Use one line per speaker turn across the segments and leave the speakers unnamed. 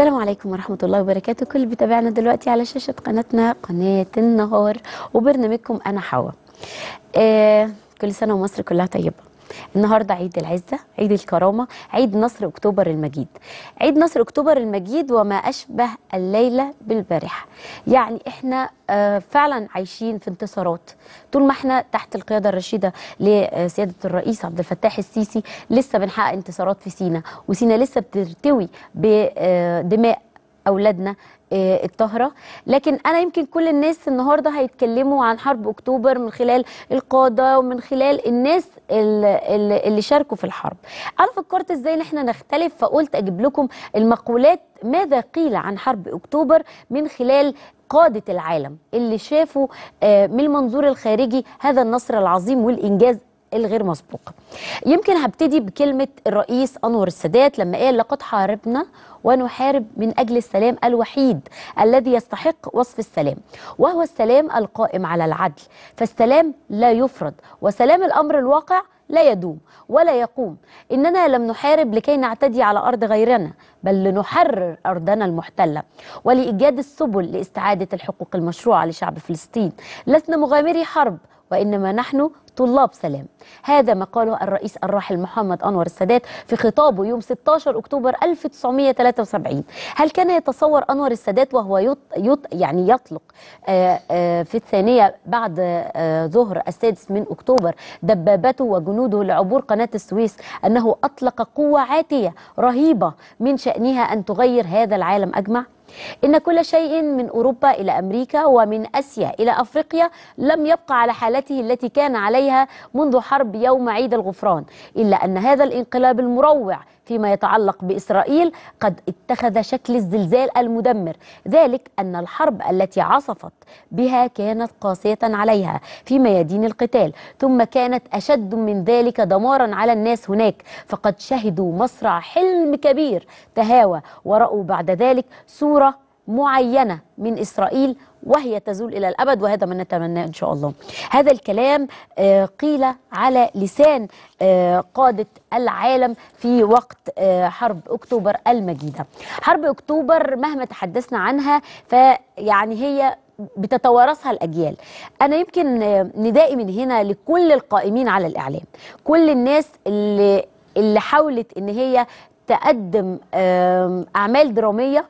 السلام عليكم ورحمة الله وبركاته. كل اللي بيتابعنا دلوقتي على شاشة قناتنا قناة النهار وبرنامجكم أنا حوا آه كل سنة ومصر كلها طيبة. النهارده عيد العزة عيد الكرامة عيد نصر أكتوبر المجيد. عيد نصر أكتوبر المجيد وما أشبه الليلة بالبارحة. يعني إحنا آه فعلا عايشين في انتصارات. طول ما إحنا تحت القيادة الرشيدة لسيادة الرئيس عبد الفتاح السيسي لسه بنحقق انتصارات في سينا. وسينا لسه بترتوي بدماء أولادنا آه، الطاهرة لكن أنا يمكن كل الناس النهاردة هيتكلموا عن حرب أكتوبر من خلال القادة ومن خلال الناس اللي, شاركوا في الحرب. أنا فكرت إزاي إن إحنا نختلف فقلت أجيب لكم المقولات ماذا قيل عن حرب أكتوبر من خلال قادة العالم اللي شافوا آه، من المنظور الخارجي هذا النصر العظيم والإنجاز الغير مسبوق. يمكن هبتدي بكلمة الرئيس أنور السادات لما قال لقد حاربنا ونحارب من أجل السلام الوحيد الذي يستحق وصف السلام وهو السلام القائم على العدل. فالسلام لا يفرض وسلام الأمر الواقع لا يدوم ولا يقوم. إننا لم نحارب لكي نعتدي على أرض غيرنا بل لنحرر أرضنا المحتلة. ولإيجاد السبل لاستعادة الحقوق المشروعة لشعب فلسطين. لسنا مغامري حرب وإنما نحن طلاب سلام. هذا ما قاله الرئيس الراحل محمد أنور السادات في خطابه يوم 16 أكتوبر 1973 هل كان يتصور أنور السادات وهو يط يط يعني يطلق آه، آه، في الثانية بعد آه، ظهر السادس من أكتوبر دبابته وجنوده لعبور قناة السويس أنه أطلق قوة عاتية رهيبة من شأنها أن تغير هذا العالم؟ أجمع؟ إن كل شيء من أوروبا إلى أمريكا ومن أسيا إلى أفريقيا لم يبقى على حالته التي كان عليها منذ حرب يوم عيد الغفران إلا أن هذا الانقلاب المروع فيما يتعلق بإسرائيل قد اتخذ شكل الزلزال المدمر. ذلك أن الحرب التي عصفت بها كانت قاسية عليها في ميادين القتال ثم كانت أشد من ذلك دمارا على الناس هناك. فقد شهدوا مصرع حلم كبير تهاوى ورأوا بعد ذلك صورة معينة من إسرائيل وهي تزول إلى الأبد وهذا ما نتمناه إن شاء الله. هذا الكلام آه، قيل على لسان آه، قادة العالم في وقت آه، حرب أكتوبر المجيدة. حرب أكتوبر مهما تحدثنا عنها فيعني هي بتتوارثها الأجيال. أنا يمكن ندائي من هنا لكل القائمين على الإعلام. كل الناس اللي, اللي حاولت إن هي تقدم آم، أعمال درامية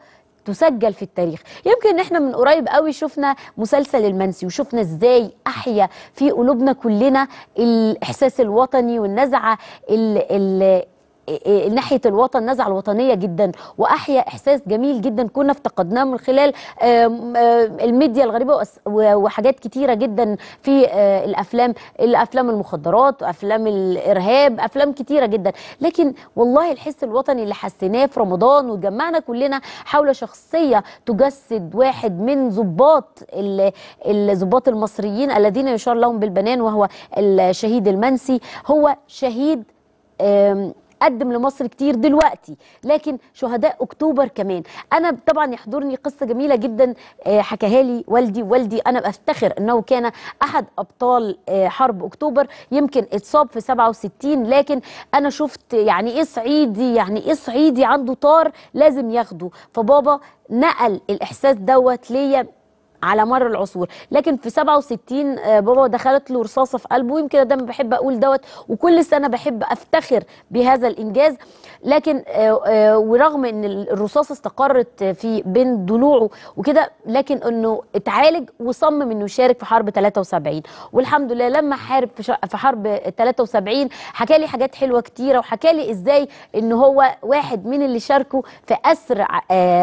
تسجل في التاريخ. يمكن إحنا من قريب قوي شفنا مسلسل المنسي وشفنا إزاي أحيا في قلوبنا كلنا الإحساس الوطني والنزعة ال ال ناحية الوطن نزعة الوطنية جدا وأحيا إحساس جميل جدا كنا افتقدناه من خلال الميديا الغريبة وحاجات كتيرة جدا في آه، الأفلام الأفلام المخدرات أفلام الإرهاب أفلام كتيرة جدا. لكن والله الحس الوطني اللي حسيناه في رمضان وجمعنا كلنا حول شخصية تجسد واحد من ضباط ال- الضباط المصريين الذين يشار لهم بالبنان وهو الشهيد المنسي. هو شهيد قدم لمصر كتير دلوقتي لكن شهداء أكتوبر كمان. أنا طبعا يحضرني قصة جميلة جدا آه، حكاها لي والدي. والدي أنا بفتخر إنه كان أحد أبطال آه، حرب أكتوبر يمكن اتصاب في 67 لكن أنا شفت يعني إيه صعيدي يعني إيه صعيدي عنده طار لازم ياخده. فبابا نقل الإحساس دوت ليا على مر العصور. لكن في 67 آه، بابا دخلت له رصاصة في قلبه. يمكن دايما بحب أقول دوت وكل سنة بحب أفتخر بهذا الإنجاز. لكن آه، آه، ورغم إن الرصاصة استقرت في بين ضلوعه وكده لكن إنه اتعالج وصمم إنه يشارك في حرب 73 والحمد لله لما حارب في حرب 73 حكى لي حاجات حلوة كتيرة وحكى لي إزاي إن هو واحد من اللي شاركوا في أسر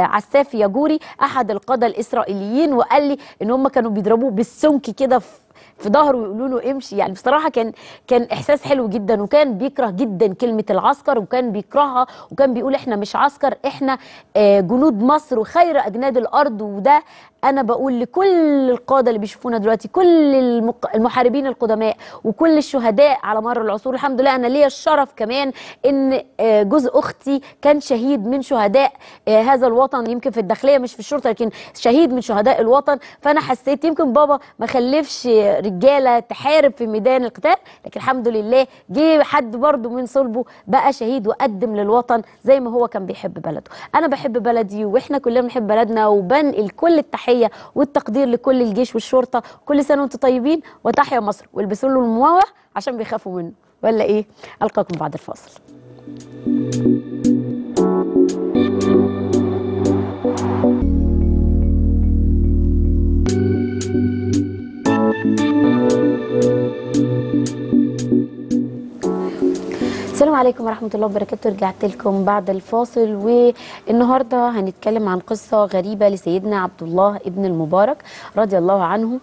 عساف ياجوري أحد القادة الإسرائيليين وقال لي إن هم كانوا بيضربوه بالسمك كده في في ظهره ويقولوا له امشي. يعني بصراحة كان كان إحساس حلو جدا وكان بيكره جدا كلمة العسكر وكان بيكرهها وكان بيقول إحنا مش عسكر إحنا آه، جنود مصر وخير أجناد الأرض. وده أنا بقول لكل القادة اللي بيشوفونا دلوقتي كل المحاربين القدماء وكل الشهداء على مر العصور. الحمد لله أنا ليا الشرف كمان إن آه، جوز أختي كان شهيد من شهداء آه، هذا الوطن. يمكن في الداخلية مش في الشرطة لكن شهيد من شهداء الوطن. فأنا حسيت يمكن بابا ما خلفش رجالة تحارب في ميدان القتال لكن الحمد لله جه حد برضه من صلبه بقى شهيد وقدم للوطن زي ما هو كان بيحب بلده. أنا بحب بلدي وإحنا كلنا بنحب بلدنا وبنقل كل التحية والتقدير لكل الجيش والشرطة. كل سنة وأنتم طيبين وتحيا مصر. والبسوا له المواوع عشان بيخافوا منه. ولا إيه؟ ألقاكم بعد الفاصل. السلام عليكم ورحمة الله وبركاته. رجعت لكم بعد الفاصل والنهاردة هنتكلم عن قصة غريبة لسيدنا عبد الله ابن المبارك رضي الله عنه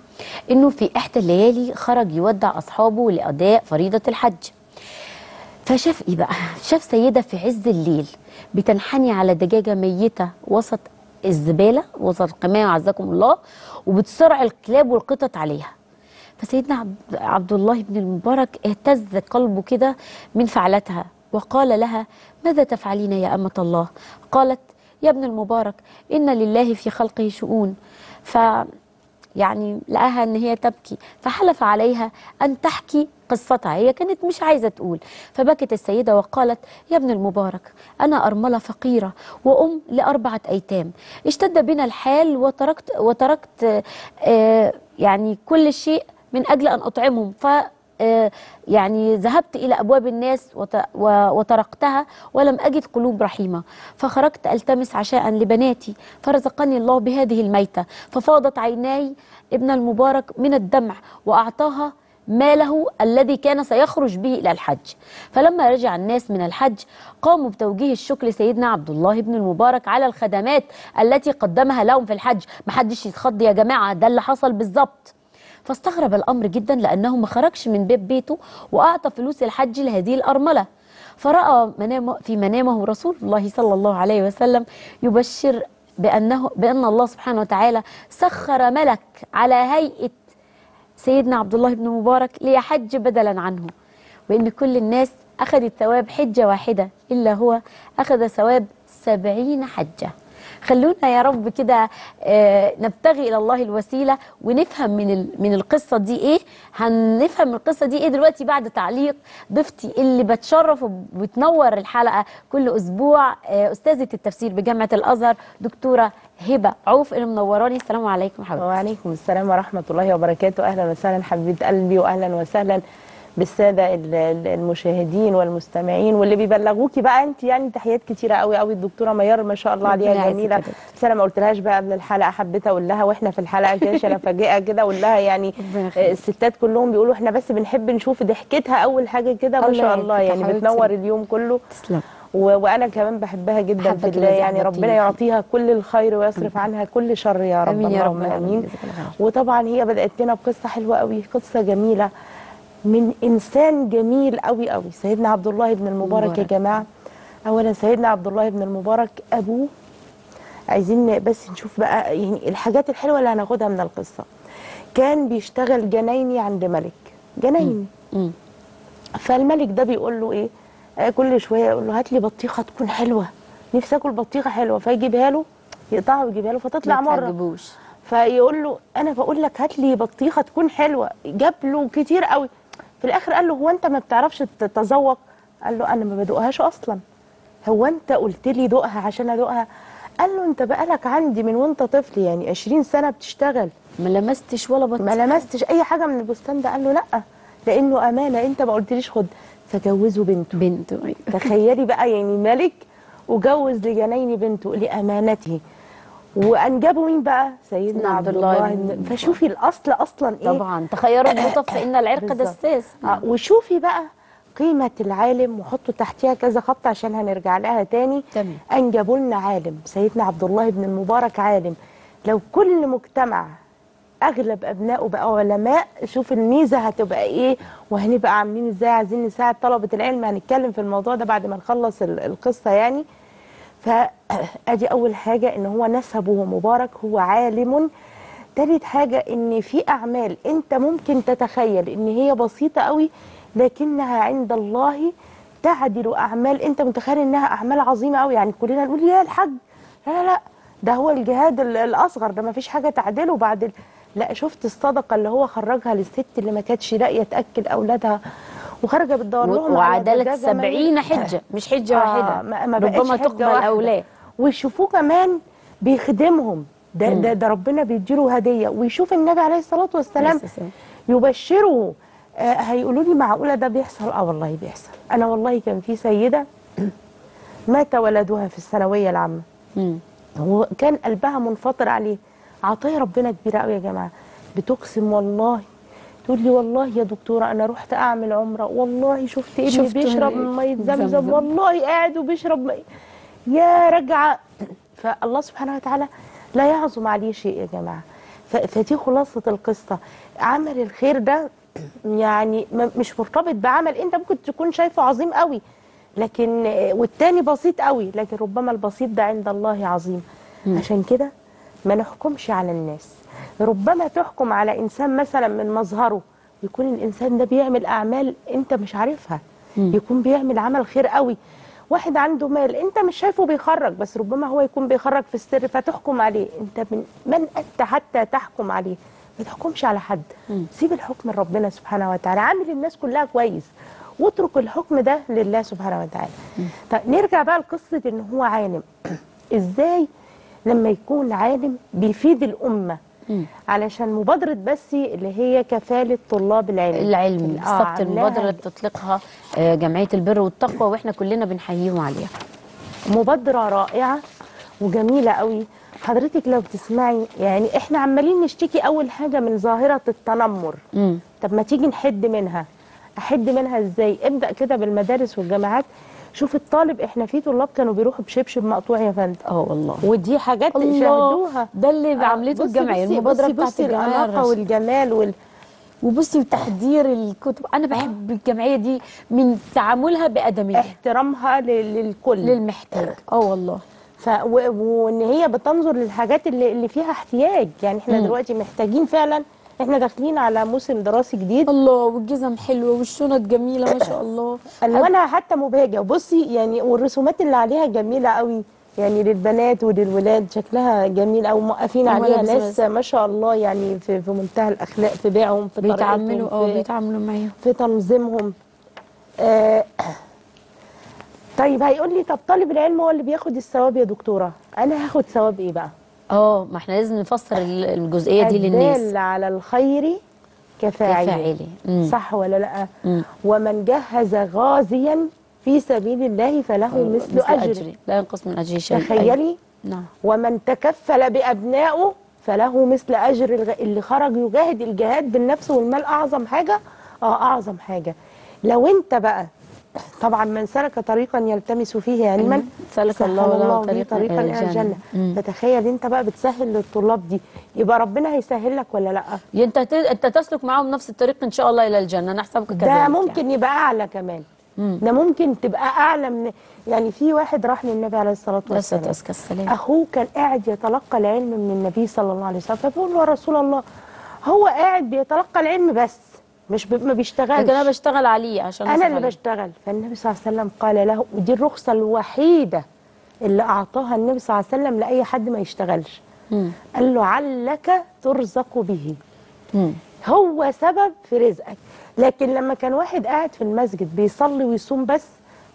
إنه في إحدى الليالي خرج يودع أصحابه لأداء فريضة الحج. فشاف إيه بقى؟ شاف سيدة في عز الليل بتنحني على دجاجة ميتة وسط الزبالة وسط القمامة عزكم الله وبتصرع الكلاب والقطط عليها. فسيدنا عبد, الله بن المبارك اهتز قلبه كده من فعلتها وقال لها ماذا تفعلين يا أمة الله؟ قالت يا ابن المبارك إن لله في خلقه شؤون. ف يعني لقاها إن هي تبكي فحلف عليها أن تحكي قصتها. هي كانت مش عايزة تقول. فبكت السيدة وقالت يا ابن المبارك أنا أرملة فقيرة وأم لأربعة أيتام. اشتد بنا الحال وتركت وتركت آه يعني كل شيء من أجل أن أطعمهم. ف آه، يعني ذهبت إلى أبواب الناس وت- و- وتركتها ولم أجد قلوب رحيمة. فخرجت ألتمس عشاء لبناتي فرزقني الله بهذه الميتة. ففاضت عيناي ابن المبارك من الدمع وأعطاها ماله الذي كان سيخرج به إلى الحج. فلما رجع الناس من الحج قاموا بتوجيه الشكر لسيدنا عبد الله بن المبارك على الخدمات التي قدمها لهم في الحج. محدش يتخض يا جماعة ده اللي حصل بالظبط. فاستغرب الأمر جدا لأنه ما خرجش من باب بيته وأعطى فلوس الحج لهذه الأرملة. فرأى منامه في منامه رسول الله صلى الله عليه وسلم يبشر بانه بأن الله سبحانه وتعالى سخر ملك على هيئة سيدنا عبد الله بن مبارك ليحج بدلا عنه. وإن كل الناس أخذت ثواب حجة واحدة إلا هو أخذ ثواب سبعين حجة. خلونا يا رب كده آه، نبتغي إلى الله الوسيلة ونفهم من من القصة دي إيه. هنفهم من القصة دي إيه دلوقتي بعد تعليق ضيفتي اللي بتشرف وبتنور الحلقة كل أسبوع آه، أستاذة التفسير بجامعة الأزهر دكتورة هبة عوف اللي منوراني السلام عليكم حبيبتي.
وعليكم السلام ورحمة الله وبركاته. أهلا وسهلا حبيبة قلبي وأهلا وسهلا ال- المشاهدين والمستمعين واللي بيبلغوكي بقى انت يعني تحيات كتيرة قوي قوي الدكتورة ميار ما شاء الله عليها
دكتور.
بس أنا ما قلتلهاش بقى قبل الحلقة حبيت أقول لها وإحنا في الحلقة كده عشان افاجئها كده أقول لها يعني. آه، الستات كلهم بيقولوا إحنا بس بنحب نشوف ضحكتها أول حاجة كده ما شاء الله يعني. بتنور اليوم كله
تسلم
و- وأنا كمان بحبها جدا في الله يعني ربنا. يعطيها كل الخير ويصرف عنها كل شر يا رب
آمين يا رب. آمين.
وطبعا هي بدأت لنا بقصة حلوة قوي قصة جميلة من إنسان جميل قوي قوي سيدنا عبد الله بن المبارك يا. جماعة. اولا سيدنا عبد الله بن المبارك أبوه. عايزين بس نشوف بقى يعني الحاجات الحلوة اللي هناخدها من القصة. كان بيشتغل جنايني عند ملك. جنايني. فالملك ده بيقول له إيه؟ آه كل شوية يقول له هات لي بطيخة تكون حلوة. نفسي آكل بطيخة حلوة. فيجيبها له يقطعها ويجيبها له فتطلع
ما
مرة.
تعجبوش
فيقول له أنا بقول لك هات لي بطيخة تكون حلوة. جاب له كتير قوي في الآخر قال له هو أنت ما بتعرفش تتذوق؟ قال له أنا ما بدوقهاش أصلا. هو أنت قلت لي دوقها عشان ادوقها قال له أنت بقالك عندي من وأنت طفل يعني 20 سنة بتشتغل.
ما لمستش ولا بطيخ
ما لمستش أي حاجة من البستان ده. قال له لأ لأنه أمانة أنت ما قلتليش خد. فجوزه بنته.
بنته أيوة.
تخيلي بقى يعني ملك وجوز لجنين بنته لأمانته. وانجبوا مين بقى؟ سيدنا عبد
الله
فشوفي الأصل أصلا إيه؟
طبعا. تخيروا اللطف فان العرق. دساس
آه، وشوفي بقى قيمة العالم وحطوا تحتها كذا خط عشان هنرجع لها تاني.
تمام.
أنجبوا لنا عالم. سيدنا عبد الله بن المبارك عالم. لو كل مجتمع أغلب أبنائه بقى علماء شوف الميزة هتبقى إيه؟ وهنبقى عاملين إزاي؟ عايزين نساعد طلبة العلم. هنتكلم في الموضوع ده بعد ما نخلص ال- القصة يعني. فأدي أول حاجة إن هو نسبه مبارك هو عالم. تالت حاجة إن في أعمال أنت ممكن تتخيل إن هي بسيطة قوي لكنها عند الله تعدل أعمال. أنت متخيل إنها أعمال عظيمة قوي يعني كلنا نقول يا الحج لا لا لا ده هو الجهاد ال- الأصغر ده ما فيش حاجة تعدله بعد. لا شفت الصدقة اللي هو خرجها للست اللي ما كانتش لاقية تأكل أولادها؟ وخارجة بتدور لهم ميت.
سبعين حجة مش حجة
آه،
واحدة
ما-
ربما
حجة
تقبل
واحدة.
أولاد
ويشوفوه كمان بيخدمهم. ده ده, ده ربنا بيديله هدية. ويشوف النبي عليه الصلاة والسلام يبشره. آه هيقولوا لي معقولة ده بيحصل؟ آه والله بيحصل. أنا والله كان في سيدة مات ولدها في الثانوية
العامة.
وكان قلبها منفطر عليه. عطية ربنا كبيرة قوي يا جماعة. بتقسم والله تقول لي والله يا دكتورة أنا رحت أعمل عمرة والله شفت ابني
شفته
بيشرب. ميه زمزم. والله قاعد وبيشرب ميه يا رجعة. فالله سبحانه وتعالى لا يعظم عليه شيء يا جماعة. فدي خلاصة القصة. عمل الخير ده يعني مش مرتبط بعمل أنت ممكن تكون شايفه عظيم قوي لكن والتاني بسيط قوي لكن ربما البسيط ده عند الله عظيم. عشان كده ما نحكمش على الناس. ربما تحكم على إنسان مثلا من مظهره يكون الإنسان ده بيعمل أعمال أنت مش عارفها. يكون بيعمل عمل خير قوي. واحد عنده مال أنت مش شايفه بيخرج بس ربما هو يكون بيخرج في السر فتحكم عليه. أنت من من أنت حتى تحكم عليه. ما تحكمش على حد. سيب الحكم لربنا سبحانه وتعالى. عامل الناس كلها كويس. واترك الحكم ده لله سبحانه وتعالى. طيب نرجع بقى لقصة إن هو عالم. إزاي لما يكون عالم بيفيد الأمة. علشان مبادرة بس اللي هي كفالة طلاب العلم.
العلم
آه،
بالظبط المبادرة اللي بتطلقها آه، جمعية البر والتقوى وإحنا كلنا بنحييهم عليها.
مبادرة رائعة وجميلة قوي. حضرتك لو تسمعي يعني إحنا عمالين نشتكي أول حاجة من ظاهرة التنمر.
مم.
طب ما تيجي نحد منها. أحد منها إزاي؟ ابدأ كده بالمدارس والجامعات. شوف الطالب إحنا في طلاب كانوا بيروحوا بشبشب مقطوع يا فندم.
آه والله.
ودي حاجات
الله.
شاهدوها.
ده اللي
آه،
عملته المبادرة
بصي
بتاعت الرشيدة.
والجمال وال...
وبصي وتحضير الكتب. أنا بحب الجمعية دي من تعاملها بادميه
احترامها لل- للكل.
للمحتاج. آه والله.
ف و- وإن هي بتنظر للحاجات اللي, اللي فيها احتياج. يعني إحنا
مم.
دلوقتي محتاجين فعلا إحنا داخلين على موسم دراسي جديد.
الله والجزم حلوة والشنط جميلة ما شاء الله.
ألوانها حتى مبهجة. بصي يعني والرسومات اللي عليها جميلة قوي. يعني للبنات وللولاد شكلها جميل أو موقفين عليها ناس ما شاء الله يعني في, في منتهى الأخلاق في بيعهم في
بيتعاملوا
آه
بيتعاملوا معاهم.
في تنظيمهم. آه طيب هيقول لي طب طالب العلم هو اللي بياخد الثواب يا دكتورة؟ أنا هاخد ثواب إيه بقى؟
آه ما إحنا لازم نفسر ال- الجزئية دي للناس.
الدال على الخير كفاعله.
مم.
صح ولا لأ؟
مم.
ومن جهز غازيا في سبيل الله فله مثل, أجر
أجري لا ينقص من اجري شيء
تخيلي.
نعم.
ومن تكفل بأبنائه فله مثل أجر الغ... اللي خرج يجاهد الجهاد بالنفس والمال أعظم حاجة. آه أعظم حاجة. لو أنت بقى طبعا من سلك طريقا يلتمس فيه علما
سلك الله له طريقا. الجنة. مم.
فتخيل أنت بقى بتسهل للطلاب دي. يبقى ربنا هيسهل لك ولا لأ؟
أنت أنت تسلك معاهم نفس الطريق إن شاء الله إلى الجنة. نحسبك كذلك
ده ممكن يبقى أعلى كمان. ده ممكن تبقى أعلى من يعني في واحد راح للنبي عليه الصلاة
يعني.
والسلام.
السلام.
أخوه كان قاعد يتلقى العلم من النبي صلى الله عليه وسلم. فبيقول له يا رسول الله هو قاعد بيتلقى العلم بس. مش ب... ما بيشتغلش.
لكن أنا بشتغل عليه عشان أنا
اللي
عليه.
بشتغل. فالنبي صلى الله عليه وسلم قال له ودي الرخصة الوحيدة اللي أعطاها النبي صلى الله عليه وسلم لأي حد ما يشتغلش.
مم.
قال له علك ترزق به.
مم.
هو سبب في رزقك. لكن لما كان واحد قاعد في المسجد بيصلي ويصوم بس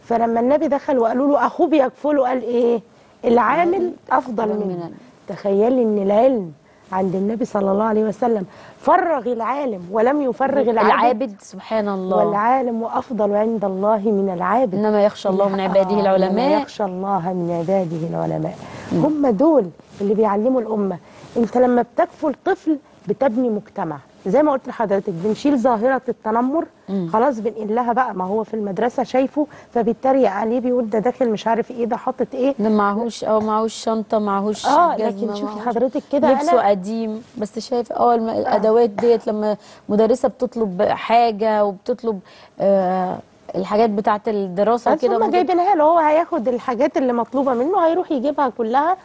فلما النبي دخل وقالوا له أخوه بيكفله قال إيه؟ العامل أفضل
من
منه تخيلي إن العلم عند النبي صلى الله عليه وسلم. فرغ العالم ولم يفرغ العابد,
العابد. سبحان الله.
والعالم أفضل عند الله من العابد.
إنما يخشى الله من عباده العلماء.
إنما يخشى الله من عباده العلماء. هم دول اللي بيعلموا الأمة. أنت لما بتكفل طفل بتبني مجتمع. زي ما قلت لحضرتك بنشيل ظاهرة التنمر خلاص بنقل لها بقى. ما هو في المدرسة شايفه فبيتريق عليه بيقول ده داخل مش عارف إيه ده حاطط إيه.
ده معهوش آه معهوش شنطة معهوش آه
لكن شوفي حضرتك كده
لبسه
أنا
قديم بس شايف آه الم- الأدوات ديت لما مدرسة بتطلب حاجة وبتطلب آه الحاجات بتاعة
الدراسة
كده
هم جايبينها له هو هياخد الحاجات اللي مطلوبة منه هيروح يجيبها كلها.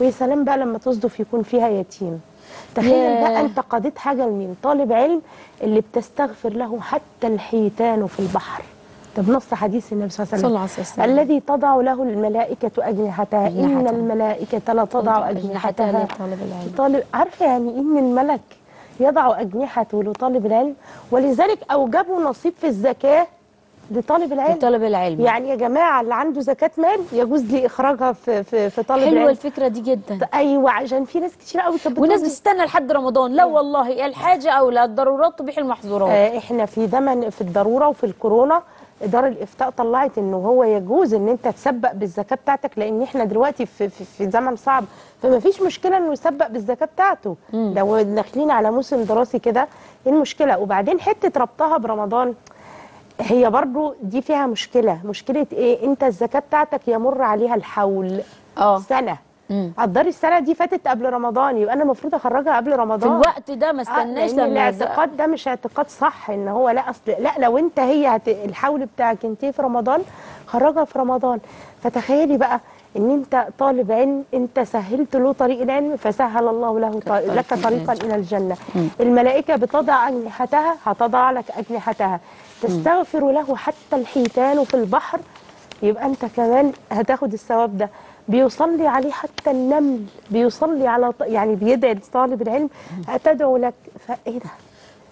ويا سلام بقى لما تصدف يكون فيها يتيم. تخيل. بقى انت قضيت حاجة لمين طالب علم اللي بتستغفر له حتى الحيتان في البحر ده بنص حديث النبي صلى الله عليه وسلم. الذي تضع له الملائكة اجنحتها إن
أجنحتها.
الملائكة لا تضع
أجنحتها
أجنحتها
لطالب العلم.
طالب عارفة يعني إن الملك يضع اجنحته لطالب العلم ولذلك اوجبوا نصيب في الزكاة لطالب العلم.
لطالب العلم.
يعني يا جماعة اللي عنده زكاة مال يجوز لي إخراجها في في, في طالب
حلوة
العلم.
الفكرة دي جدا.
أيوه عشان في ناس كتير قوي. كانت
وناس بتستنى لحد رمضان. لا والله الحاجة أو لا الضرورات تبيح المحظورات.
آه، إحنا في زمن في الضرورة وفي الكورونا دار الإفتاء طلعت إنه هو يجوز إن أنت تسبق بالزكاة بتاعتك لأن إحنا دلوقتي في في, في زمن صعب. فما فيش مشكلة إنه يسبق بالزكاة بتاعته. لو داخلين على موسم دراسي كده إيه المشكلة؟ وبعدين حتة ربطها برمضان. هي برضو دي فيها مشكلة. مشكلة إيه؟ أنت الزكاة بتاعتك يمر عليها الحول. آه.
سنة.
قدري السنة دي فاتت قبل رمضان. يبقى أنا المفروض أخرجها قبل
في
رمضان
الوقت ده ما
آه،
استناش
لأن
لما
الاعتقاد ده مش اعتقاد صح إن هو لا أصل لا لو أنت هي هت... الحول بتاعك ينتهي في رمضان خرجها في رمضان. فتخيلي بقى إن أنت طالب علم أنت سهلت له طريق العلم فسهل الله له.
طريق
لك
إلى
طريقا
الجنة.
إلى الجنة. الملائكة بتضع أجنحتها هتضع لك أجنحتها. تستغفر له حتى الحيتان في البحر يبقى أنت كمان هتاخد الثواب ده. بيصلي عليه حتى النمل بيصلي على يعني بيدعي لطالب العلم هتدعو لك. فإيه ده؟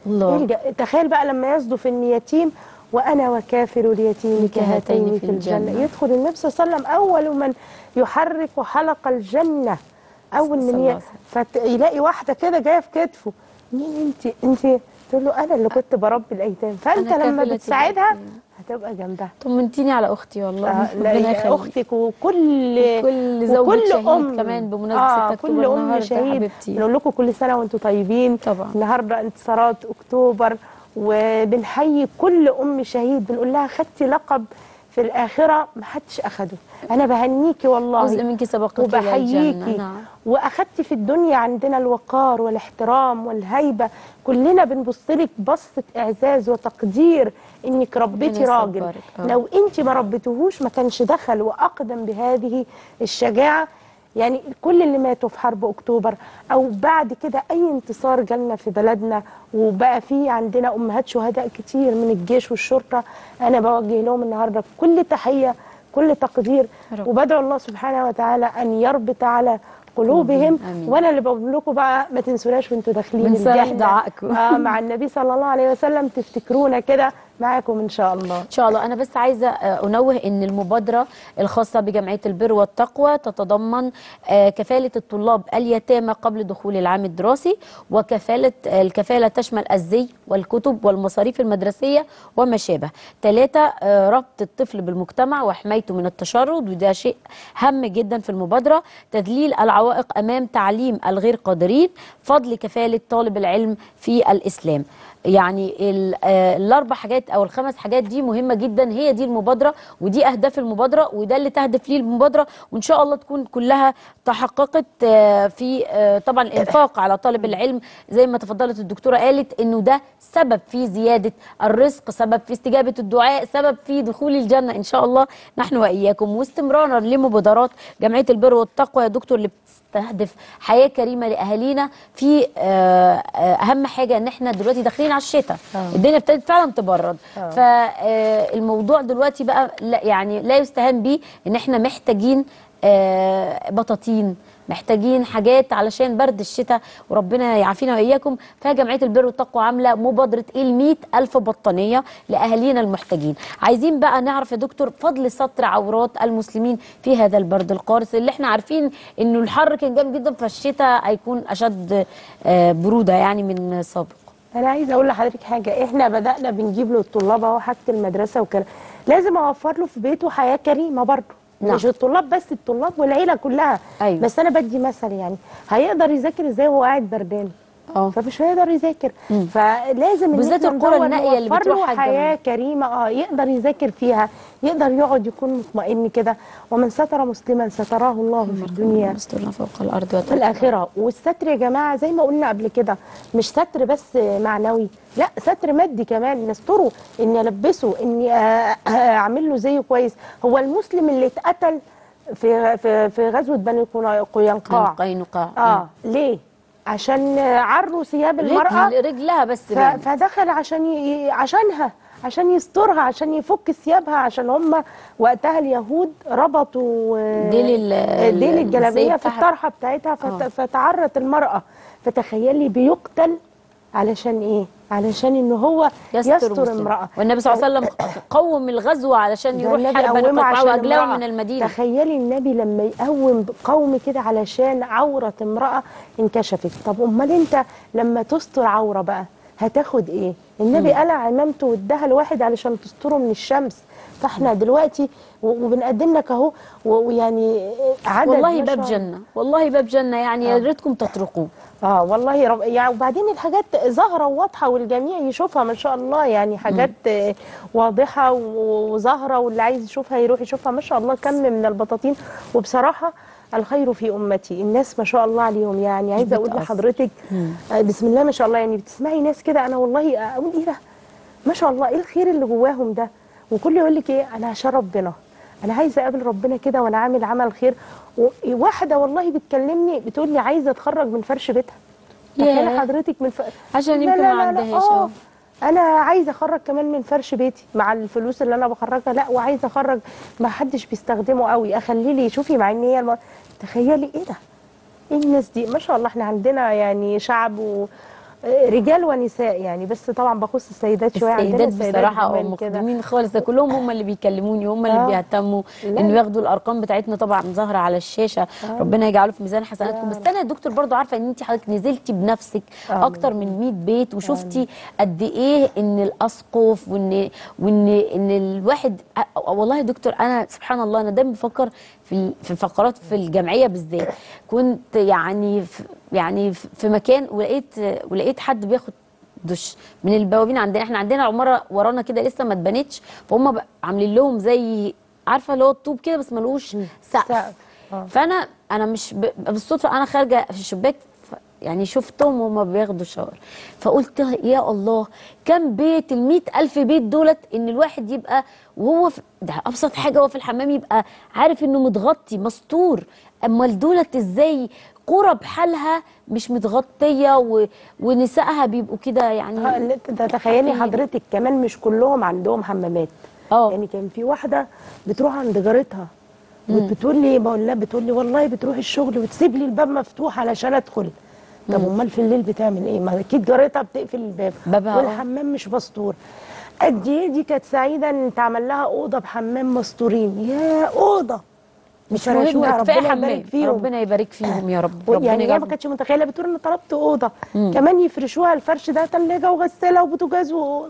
الله.
إيه تخيل بقى لما يصدف إن يتيم وأنا وكافر اليتيم كهاتين في الجنة. يدخل النبي صلى الله عليه وسلم أول من يحرك حلق الجنة. أول
صلى
من ي... فيلاقي واحدة كده جاية في كتفه. مين أنت؟ أنت تقول له أنا اللي كنت بربي الأيتام.
فأنت
لما بتساعدها. هتبقى جنبها
طمنتيني على أختي والله
آه،
ربنا يخليك.
أختك وكل
وكل زوجة
وكل أم.
كمان بمناسبة
آه كل
أم
شهيد.
حبيبتي.
نقول لكم كل سنة وأنتم طيبين.
طبعا.
النهارده انتصارات أكتوبر وبنحيي كل أم شهيد. بنقول لها خدتي لقب في الآخرة ما حدش أخده. أنا بهنيكي والله
جزء منك سبقك الجنة.
وبحييكي
نعم.
واخدتي في الدنيا عندنا الوقار والاحترام والهيبة. كلنا بنبص لك بصة إعزاز وتقدير إنك ربيتي راجل.
آه.
لو أنت ما ربيتهوش ما كانش دخل وأقدم بهذه الشجاعة. يعني كل اللي ماتوا في حرب أكتوبر أو بعد كده أي انتصار جالنا في بلدنا وبقى في عندنا أمهات شهداء كتير من الجيش والشرطة أنا بوجه لهم النهارده كل تحية كل تقدير
رب.
وبدعو الله سبحانه وتعالى أن يربط على قلوبهم
آمين.
وأنا اللي بقول لكم بقى ما تنسوناش وانتوا داخلين الجنة.
دعائكم.
آه مع النبي صلى الله عليه وسلم تفتكرونا كده معاكم إن شاء الله.
إن شاء الله. أنا بس عايزة آه، أنوه إن المبادرة الخاصة بجمعية البر والتقوى تتضمن آه، كفالة الطلاب اليتامى قبل دخول العام الدراسي وكفالة آه، الكفالة تشمل الزي والكتب والمصاريف المدرسية وما شابه ثلاثة ربط الطفل بالمجتمع وحمايته من التشرد وده شيء هام جدا في المبادرة. تذليل العوائق أمام تعليم الغير قادرين فضل كفالة طالب العلم في الإسلام. يعني آه، الأربع حاجات أو الخمس حاجات دي مهمة جدا. هي دي المبادرة ودي أهداف المبادرة وده اللي تهدف ليه المبادرة. وإن شاء الله تكون كلها تحققت آه، في آه، طبعا الانفاق على طالب العلم. زي ما تفضلت الدكتورة قالت إنه ده سبب في زيادة الرزق سبب في استجابة الدعاء سبب في دخول الجنة. إن شاء الله نحن وإياكم واستمرارا لمبادرات جمعيه البر والتقوى. يا دكتور اللي بتستهدف حياة كريمة لأهالينا في أهم حاجة إن إحنا دلوقتي داخلين على الشتاء.
آه.
الدنيا ابتدت فعلا تبرد.
آه.
فالموضوع دلوقتي بقى لا يعني لا يستهان بيه إن إحنا محتاجين آه، بطاطين محتاجين حاجات علشان برد الشتاء. وربنا يعافينا وإياكم. فجمعيه البر والتقوى عاملة مبادرة ال ألف بطانية لأهالينا المحتاجين. عايزين بقى نعرف يا دكتور فضل ستر عورات المسلمين في هذا البرد القارس اللي إحنا عارفين إنه الحر كان جامد جدا فالشتاء هيكون أشد آه، برودة يعني من سابق
أنا عايزه أقول لحضرتك حاجة إحنا بدأنا بنجيب له الطلاب اهو حاجة المدرسة وكده لازم اوفر له في بيته حياة كريمة برضه
نعم.
مش الطلاب بس الطلاب والعيلة كلها
أيوة.
بس أنا بدي مثل يعني هيقدر يذاكر إزاي وهو قاعد بردان
آه.
فمش هيقدر يذاكر. فلازم إن
بالذات القرى
ندور
النائية اللي بتروح
حياة كريمة آه يقدر يذاكر فيها يقدر يقعد يكون مطمئن كده. ومن ستر مسلما ستراه الله في الدنيا.
مسترنا فوق الأرض
في
وتحت
الآخرة. والستر يا جماعة زي ما قلنا قبل كده مش ستر بس معنوي لا ستر مادي كمان. نستره إني ألبسه إني أعمل له زيه كويس. هو المسلم اللي اتقتل في في في غزوة بني قينقاع.
قينقاع.
آه. ليه؟ عشان عروا ثياب
رجل رجلها بس.
فدخل عشان ي... عشانها عشان يسترها عشان يفك ثيابها عشان هم وقتها اليهود ربطوا آه،
ديل
آه، ديل
ال- الجلابية
في. الطرحة بتاعتها فت... فتعرت المرأة فتخيلي بيقتل علشان إيه؟ علشان إن هو
يستر,
يستر. امرأة
والنبي صلى الله عليه وسلم قوم الغزو علشان يروح حرب بني
عشان
واجلاهم. من المدينة
تخيلي النبي لما يقوم قوم كده علشان عورة امرأة انكشفت طب أمال أنت لما تستر عورة بقى هتاخد إيه النبي قلع عمامته واداها لواحد علشان تستره من الشمس فإحنا دلوقتي وبنقدم لك أهو ويعني عدد
والله باب. جنة والله باب جنة يعني يا
آه.
ريتكم تطرقوه
آه والله رب. يعني وبعدين الحاجات ظاهرة وواضحة والجميع يشوفها ما شاء الله. يعني حاجات آه، واضحة وظاهرة واللي عايز يشوفها يروح يشوفها ما شاء الله. كم من البطاطين. وبصراحة الخير في أمتي. الناس ما شاء الله عليهم. يعني عايزة
أقول.
لحضرتك آه، بسم الله ما شاء الله. يعني بتسمعي ناس كده أنا والله أقول إيه ده؟ ما شاء الله. إيه الخير اللي جواهم ده؟ وكل يقول لك إيه؟ أنا عشان ربنا. أنا عايزة أقابل ربنا كده وأنا عامل عمل خير. و- واحدة والله بتكلمني بتقول لي عايزة أتخرج من فرش بيتها. تخيلي
ياه.
حضرتك من ف...
عشان يمكن ما عندهاش
آه.
أهو.
أنا عايزة أخرج كمان من فرش بيتي مع الفلوس اللي أنا بخرجها. لا وعايزة أخرج. ما حدش بيستخدمه قوي. اخلي لي شوفي مع إن هي الم... تخيلي إيه ده؟ إيه الناس دي؟ ما شاء الله إحنا عندنا يعني شعب و... رجال ونساء يعني بس طبعا بخص السيدات شوية
السيدات
بصراحة.
مقدمين خالص ده كلهم هم اللي بيكلموني هم اللي
آه.
بيهتموا. إنه ياخدوا الأرقام بتاعتنا طبعا ظاهرة على الشاشة ربنا يجعله في ميزان حسناتكم
يا
بس أنا يا دكتور برضو عارفة إن انت حضرتك نزلتي بنفسك
آه.
أكتر من 100 بيت وشفتي قد إيه إن الأسقف وإن وإن إن الواحد والله يا دكتور أنا سبحان الله أنا دايما بفكر في في الفقرات في الجمعية بالذات كنت يعني في يعني في مكان ولقيت ولقيت حد بياخد دش من البوابين عندنا إحنا عندنا العماره ورانا كده لسه ما اتبنتش فهم عاملين لهم زي عارفة اللي هو الطوب كده بس ملوش سقف
سقف. آه.
فأنا أنا مش. بالصدفة أنا خارجة في الشباك. يعني شفتهم وهم بياخدوا شاور. فقلت يا الله كم بيت ال ألف بيت دولت إن الواحد يبقى وهو في... ده أبسط حاجة هو في الحمام يبقى عارف إنه متغطي مستور. أمال دولت إزاي؟ قرى بحالها مش متغطية و... ونسائها بيبقوا كده
آه
يعني
اللي انت ده تخيلي
حقيقي.
حضرتك كمان مش كلهم عندهم حمامات.
آه.
يعني كان في واحدة بتروح عند جارتها بتقول لي بقول لها بتقول لي والله بتروح الشغل وتسيب لي الباب مفتوح علشان أدخل. طب أمال في الليل بتعمل إيه؟ ما أكيد جارتها بتقفل الباب.
بابها آه.
والحمام مش مستور. قد إيه دي كانت سعيدة إن تعمل لها أوضة بحمام مستورين؟ يا أوضة!
مش مهم
ربنا يبارك فيهم.
ربنا يبارك فيهم يا رب ربنا
يعني هي ما كانتش متخيلة بتقول أنا طلبت أوضة. كمان يفرشوها الفرش ده ثلاجه وغسالة وبوتاجاز و...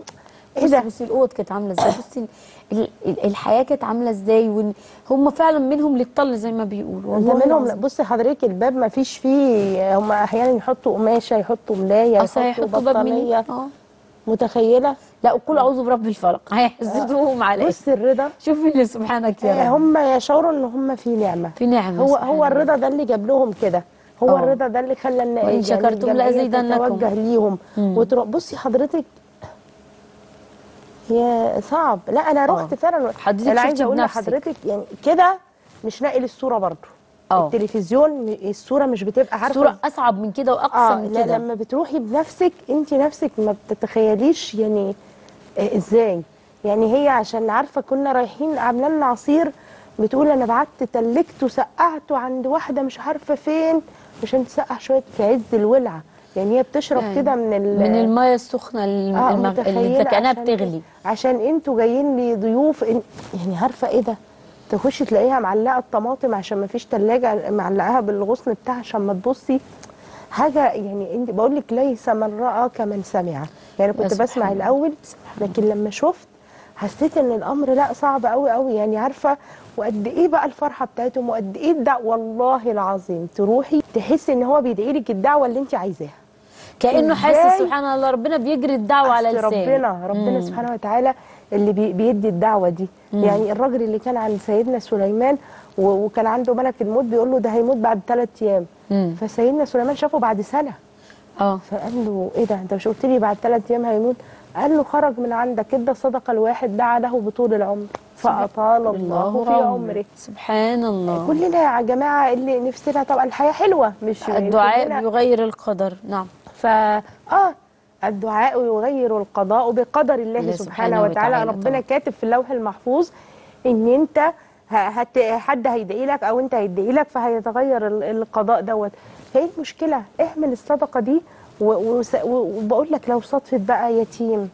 إيه
ده
بصي الأوض كانت عاملة إزاي؟ بصي ال- ال- الحياة كانت عاملة إزاي؟ وإن هم فعلا منهم للطل زي ما بيقولوا. والله
منهم. بصي حضرتك الباب ما فيش فيه هم أحيانا يحطوا قماشة يحطوا
ملاية
يحطوا بطانية.
آه.
متخيلة؟
لا وقول أعوذ برب الفلق. هيحسدوهم على إيه
بصي الرضا.
شوفي اللي سبحانك يا رب.
هم يشعروا إن هم في نعمة.
في نعمة
هو هو. الرضا ده اللي جاب لهم كده. هو
آه.
الرضا ده اللي خلى ان
وإن شكرتم
الجمعية
لأزيدنكم.
تتوجه ليهم. وتروح بصي حضرتك يا صعب لا أنا رحت
آه.
فعلا
حضرتك
أنا عايزة
أقول.
لحضرتك يعني كده مش ناقل الصورة برضه
آه.
التلفزيون الصورة مش بتبقى عارفة
صورة أصعب من كده وأقصى
آه
من كده
لما بتروحي بنفسك أنت نفسك ما بتتخيليش يعني آه إزاي يعني هي عشان عارفة كنا رايحين عاملة لنا عصير بتقول أنا بعت تلجته سقعته عند واحدة مش عارفة فين عشان تسقع شوية في عز الولعة يعني هي بتشرب
يعني
كده من ال
من المية السخنة الم-.
متخيلة
اللي كانها
عشان-
بتغلي.
عشان أنتوا جايين لي ضيوف إن يعني عارفة إيه ده؟ تخشي تلاقيها معلقة الطماطم عشان ما فيش تلاجة معلقاها بالغصن بتاعها عشان ما تبصي. حاجة يعني انت بقول لك ليس من رأى كمن سمع. يعني كنت بسمع. الأول لكن لما شفت حسيت إن الأمر لأ صعب قوي قوي يعني عارفة وقد إيه بقى الفرحة بتاعتهم وقد إيه الدعوة والله العظيم تروحي تحسي إن هو بيدعي لك الدعوة اللي انت عايزاها. كأنه؟
حاسس سبحان الله ربنا بيجري الدعوة على لسانه.
ربنا ربنا سبحانه وتعالى اللي بي بيدي الدعوة دي. يعني الراجل اللي كان عند سيدنا سليمان وكان عنده ملك الموت بيقول له ده هيموت بعد ثلاث أيام.
مم.
فسيدنا سليمان شافه بعد سنة.
آه.
فقال له إيه ده؟ أنت مش قلت لي بعد ثلاث أيام هيموت؟ قال له خرج من عندك إدى صدقه الواحد دعا له بطول العمر. فأطال الله في عمره.
سبحان الله.
كلنا يا جماعة اللي نفسنا طبعا الحياة حلوة مش
الدعاء بيغير القدر. نعم.
فا آه الدعاء يغير القضاء بقدر الله
الله
سبحانه,
سبحانه
وتعالى.
وتعالى.
ربنا
طبعا.
كاتب في اللوح المحفوظ إن أنت هت حد هيدعي لك أو أنت هيدعي لك فهيتغير ال- القضاء دوت. فايه المشكلة. اعمل الصدقة دي و- وس- و- وبقول لك لو صدفت بقى يتيم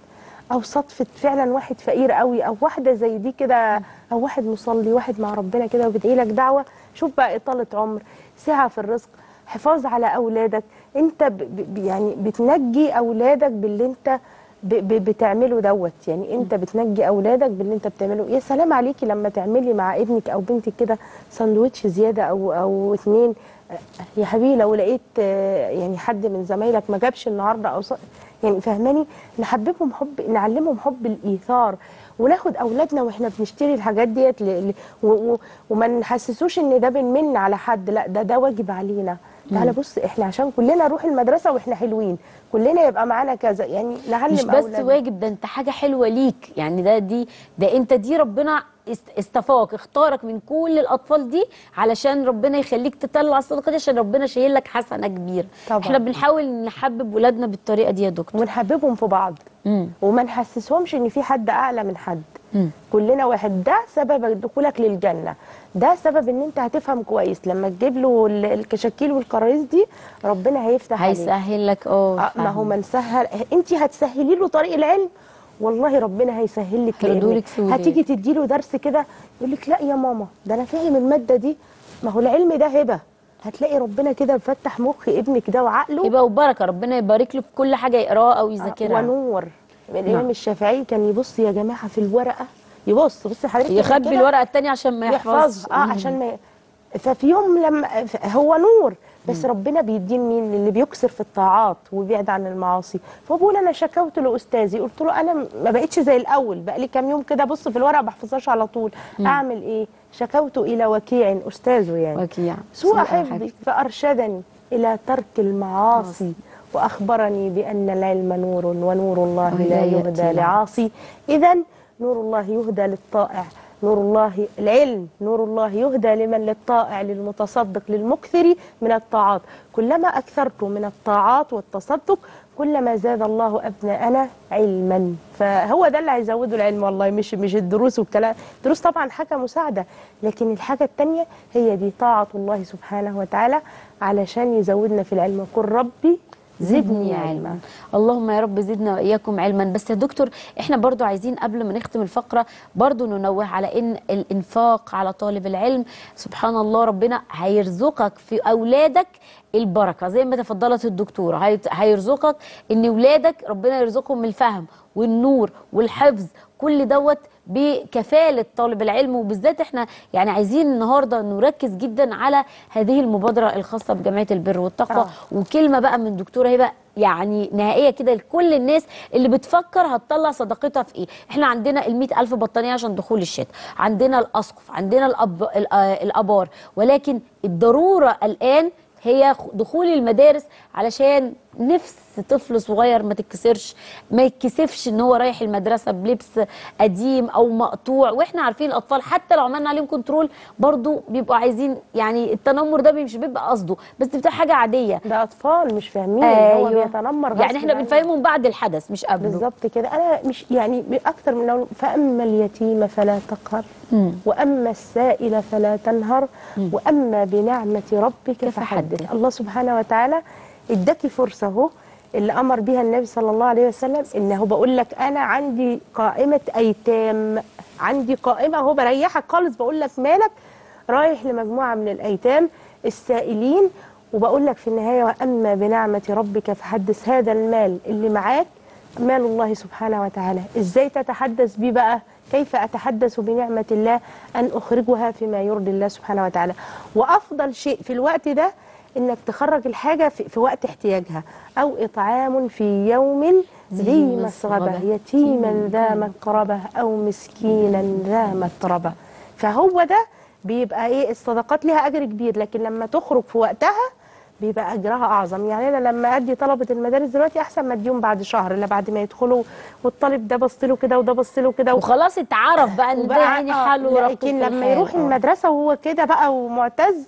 أو صدفت فعلا واحد فقير قوي أو واحدة زي دي كده أو واحد مصلي واحد مع ربنا كده وبيدعي لك دعوة. شوف بقى إطالة عمر. سعة في الرزق. حفاظ على أولادك. انت ب ب يعني بتنجي اولادك باللي انت ب ب بتعمله دوت. يعني انت بتنجي اولادك باللي انت بتعمله. يا سلام عليكي لما تعملي مع ابنك أو بنتك كده ساندوتش زيادة أو أو اتنين. يا حبيبي لو لقيت يعني حد من زمايلك ما جابش النهارده أو ص... يعني فهماني؟ نحببهم حب نعلمهم حب الإيثار. وناخد أولادنا وإحنا بنشتري الحاجات ديت ل... ل... و... و... وما نحسسوش إن ده بنمن على حد. لا ده ده واجب علينا. تعالى بص إحنا عشان كلنا نروح المدرسة وإحنا حلوين كلنا يبقى معانا كذا يعني نعلم
مش بس
أولادنا.
واجب ده أنت حاجة حلوة ليك يعني ده دي ده أنت دي ربنا است- اصطفاك اختارك من كل الأطفال دي علشان ربنا يخليك تطلع الصدقة دي عشان ربنا شايل لك حسنة كبيرة
طبعا.
إحنا بنحاول نحبب ولادنا بالطريقة دي يا دكتور
ونحببهم في بعض
مم.
وما نحسسهمش إن في حد أعلى من حد
مم.
كلنا واحد ده سبب دخولك للجنة ده سبب إن أنت هتفهم كويس. لما تجيب له ال- الكشاكيل والكراريس دي ربنا هيفتح عليك.
هيسهل لك آه
آه، ما هو
فاهمة.
من سهل أنت هتسهلي له طريق العلم. والله ربنا هيسهل لك
وليه.
هتيجي تدي له درس كده يقول لك لا يا ماما ده أنا فاهم المادة دي. ما هو العلم ده هبة. هتلاقي ربنا كده مفتح مخ ابنك ده وعقله.
يبقى وبركة. ربنا يبارك له في كل حاجة يقراها أو يذاكرها.
ونور. الامام
نعم.
الشافعي كان يبص يا جماعة في الورقة يبص بص حضرتك
يخبي الورقة الثانية عشان ما يحفظش.
يحفظ. آه عشان ما ففي يوم لما هو نور بس ربنا بيديه مين؟ اللي بيكسر في الطاعات وبيبعد عن المعاصي. فبقول أنا شكوت لأستاذي قلت له أنا ما بقتش زي الأول بقى لي كام يوم كده بص في الورقة ما بحفظهاش على طول. أعمل إيه؟ شكوت إلى وكيع أستاذه يعني.
وكيع.
سوء حفظي. فأرشدني إلى ترك المعاصي وأخبرني بأن العلم نور ونور الله لا يهدى. لعاصي. اذا نور الله يهدى للطائع. نور الله العلم نور الله يهدى لمن للطائع للمتصدق للمكثر من الطاعات. كلما أكثرت من الطاعات والتصدق كلما زاد الله أبناءنا علما. فهو ده اللي هيزوده العلم والله مش مش الدروس والكلام. الدروس طبعا حاجة مساعدة لكن الحاجة الثانية هي دي طاعة الله سبحانه وتعالى علشان يزودنا في العلم. وقل ربي زدني علما.
اللهم يا رب زدنا وإياكم علما. بس يا دكتور إحنا برضو عايزين قبل ما نختم الفقرة برضو ننوه على إن الإنفاق على طالب العلم. سبحان الله ربنا هيرزقك في أولادك البركة. زي ما تفضلت الدكتورة هيرزقك إن اولادك ربنا يرزقهم الفهم والنور والحفظ كل دوت بكفالة طالب العلم. وبالذات إحنا يعني عايزين النهارده نركز جدا على هذه المبادرة الخاصة بجمعيه البر والتقوى
آه.
وكلمة بقى من دكتورة هبة يعني نهائية كده لكل الناس اللي بتفكر هتطلع صدقتها في إيه. إحنا عندنا ال ألف بطانية عشان دخول الشتاء عندنا الأسقف عندنا الأب... الأ- الأبار. ولكن الضرورة الآن هي دخول المدارس علشان نفس طفل صغير ما تتكسرش ما يتكسفش إن هو رايح المدرسة بلبس قديم أو مقطوع وإحنا عارفين الأطفال حتى لو عملنا عليهم كنترول برضو بيبقوا عايزين يعني التنمر ده مش بيبقى قصده بس بتبقى حاجة عادية
ده أطفال مش فاهمين هو
أيوة.
بيتنمر
يعني إحنا
عنه.
بنفهمهم بعد الحدث مش قبله
بالظبط كده أنا مش يعني أكتر من لو فأما اليتيم فلا تقهر. وأما السائل فلا تنهر وأما بنعمة ربك.
فحدث
الله سبحانه وتعالى اداكي فرصة اهو اللي أمر بها النبي صلى الله عليه وسلم إنه بقول لك أنا عندي قائمة أيتام عندي قائمة اهو بريحك خالص بقول لك مالك؟ رايح لمجموعة من الأيتام السائلين وبقول لك في النهاية وأما بنعمة ربك فحدث هذا المال اللي معاك مال الله سبحانه وتعالى. إزاي تتحدث بيه بقى؟ كيف أتحدث بنعمة الله أن أخرجها فيما يرضي الله سبحانه وتعالى؟ وأفضل شيء في الوقت ده إنك تخرج الحاجة في, في وقت احتياجها أو إطعام في يوم ذي مسغبه يتيما ذا مقربة أو مسكينا ذا متربة. فهو ده بيبقى إيه الصدقات ليها أجر كبير. لكن لما تخرج في وقتها بيبقى أجرها أعظم. يعني أنا لما أدي طلبة المدارس دلوقتي أحسن ما أديهم بعد شهر لا بعد ما يدخلوا والطالب ده بص له كده وده بص له كده
وخلاص اتعرف بقى إن ده يعني
آه،
حاله
لكن لما. يروح
آه.
المدرسة وهو كده بقى ومعتز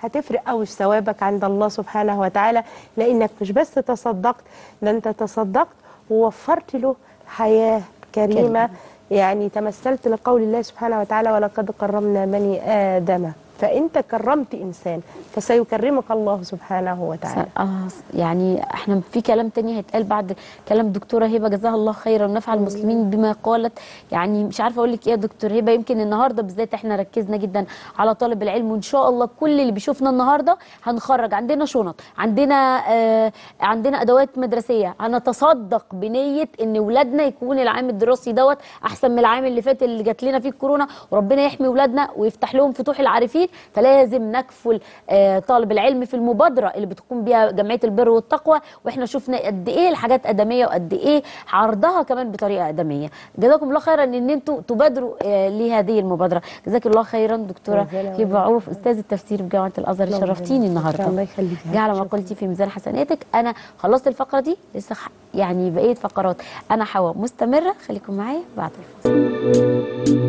هتفرق قوي في ثوابك عند الله سبحانه وتعالى لأنك مش بس تصدقت ده أنت تصدقت ووفرت له حياة كريمة
كريمة.
يعني تمثلت لقول الله سبحانه وتعالى ولقد كرمنا بني آدم فانت كرمت إنسان فسيكرمك الله سبحانه وتعالى.
آه يعني إحنا في كلام تاني هيتقال بعد كلام دكتورة هبة جزاها الله خيرا ونفع المسلمين بما قالت. يعني مش عارفة أقول لك إيه يا دكتور هبة يمكن النهارده بالذات إحنا ركزنا جدا على طالب العلم وإن شاء الله كل اللي بيشوفنا النهارده هنخرج. عندنا شنط عندنا آه عندنا أدوات مدرسية. هنتصدق بنية إن ولادنا يكون العام الدراسي دوت أحسن من العام اللي فات اللي جات لنا فيه الكورونا. وربنا يحمي ولادنا ويفتح لهم فتوح العارفين. فلازم نكفل آه طالب العلم في المبادرة اللي بتقوم بيها جمعية البر والتقوى وإحنا شفنا قد إيه الحاجات أدمية وقد إيه عرضها كمان بطريقة أدمية. جزاكم الله خيرا إن أنتوا تبادروا آه لهذه المبادرة. جزاك الله خيرا
دكتورة
هبه عوف أستاذ التفسير بجامعه
الأزهر
شرفتيني. النهارده.
الله يخليك
جعل ما. قلتي في ميزان حسناتك أنا خلصت الفقرة دي لسه يعني بقيه فقرات. أنا حواء مستمرة. خليكم معايا بعد الفاصل.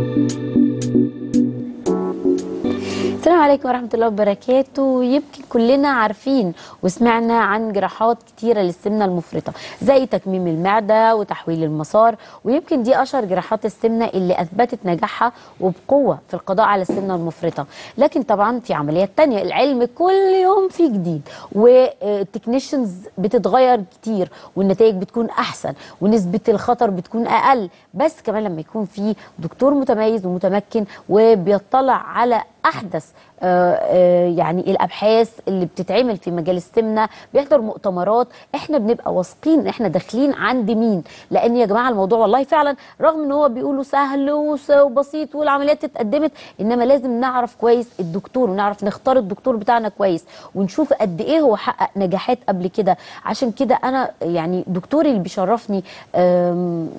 السلام عليكم ورحمة الله وبركاته. يمكن كلنا عارفين وسمعنا عن جراحات كتيرة للسمنة المفرطة زي تكميم المعدة وتحويل المسار ويمكن دي أشهر جراحات السمنة اللي أثبتت نجاحها وبقوة في القضاء على السمنة المفرطة. لكن طبعا في عمليات تانية العلم كل يوم فيه جديد والتكنيشنز بتتغير كتير والنتائج بتكون أحسن ونسبة الخطر بتكون أقل. بس كمان لما يكون في دكتور متميز ومتمكن وبيطلع على أحدث آه، يعني الأبحاث اللي بتتعمل في مجال السمنة بيحضر مؤتمرات. إحنا بنبقى واثقين إحنا داخلين عند مين. لأن يا جماعة الموضوع والله فعلا رغم إن هو بيقولوا سهل وبسيط والعمليات اتقدمت إنما لازم نعرف كويس الدكتور ونعرف نختار الدكتور بتاعنا كويس ونشوف قد إيه هو حقق نجاحات قبل كده. عشان كده أنا يعني دكتوري اللي بيشرفني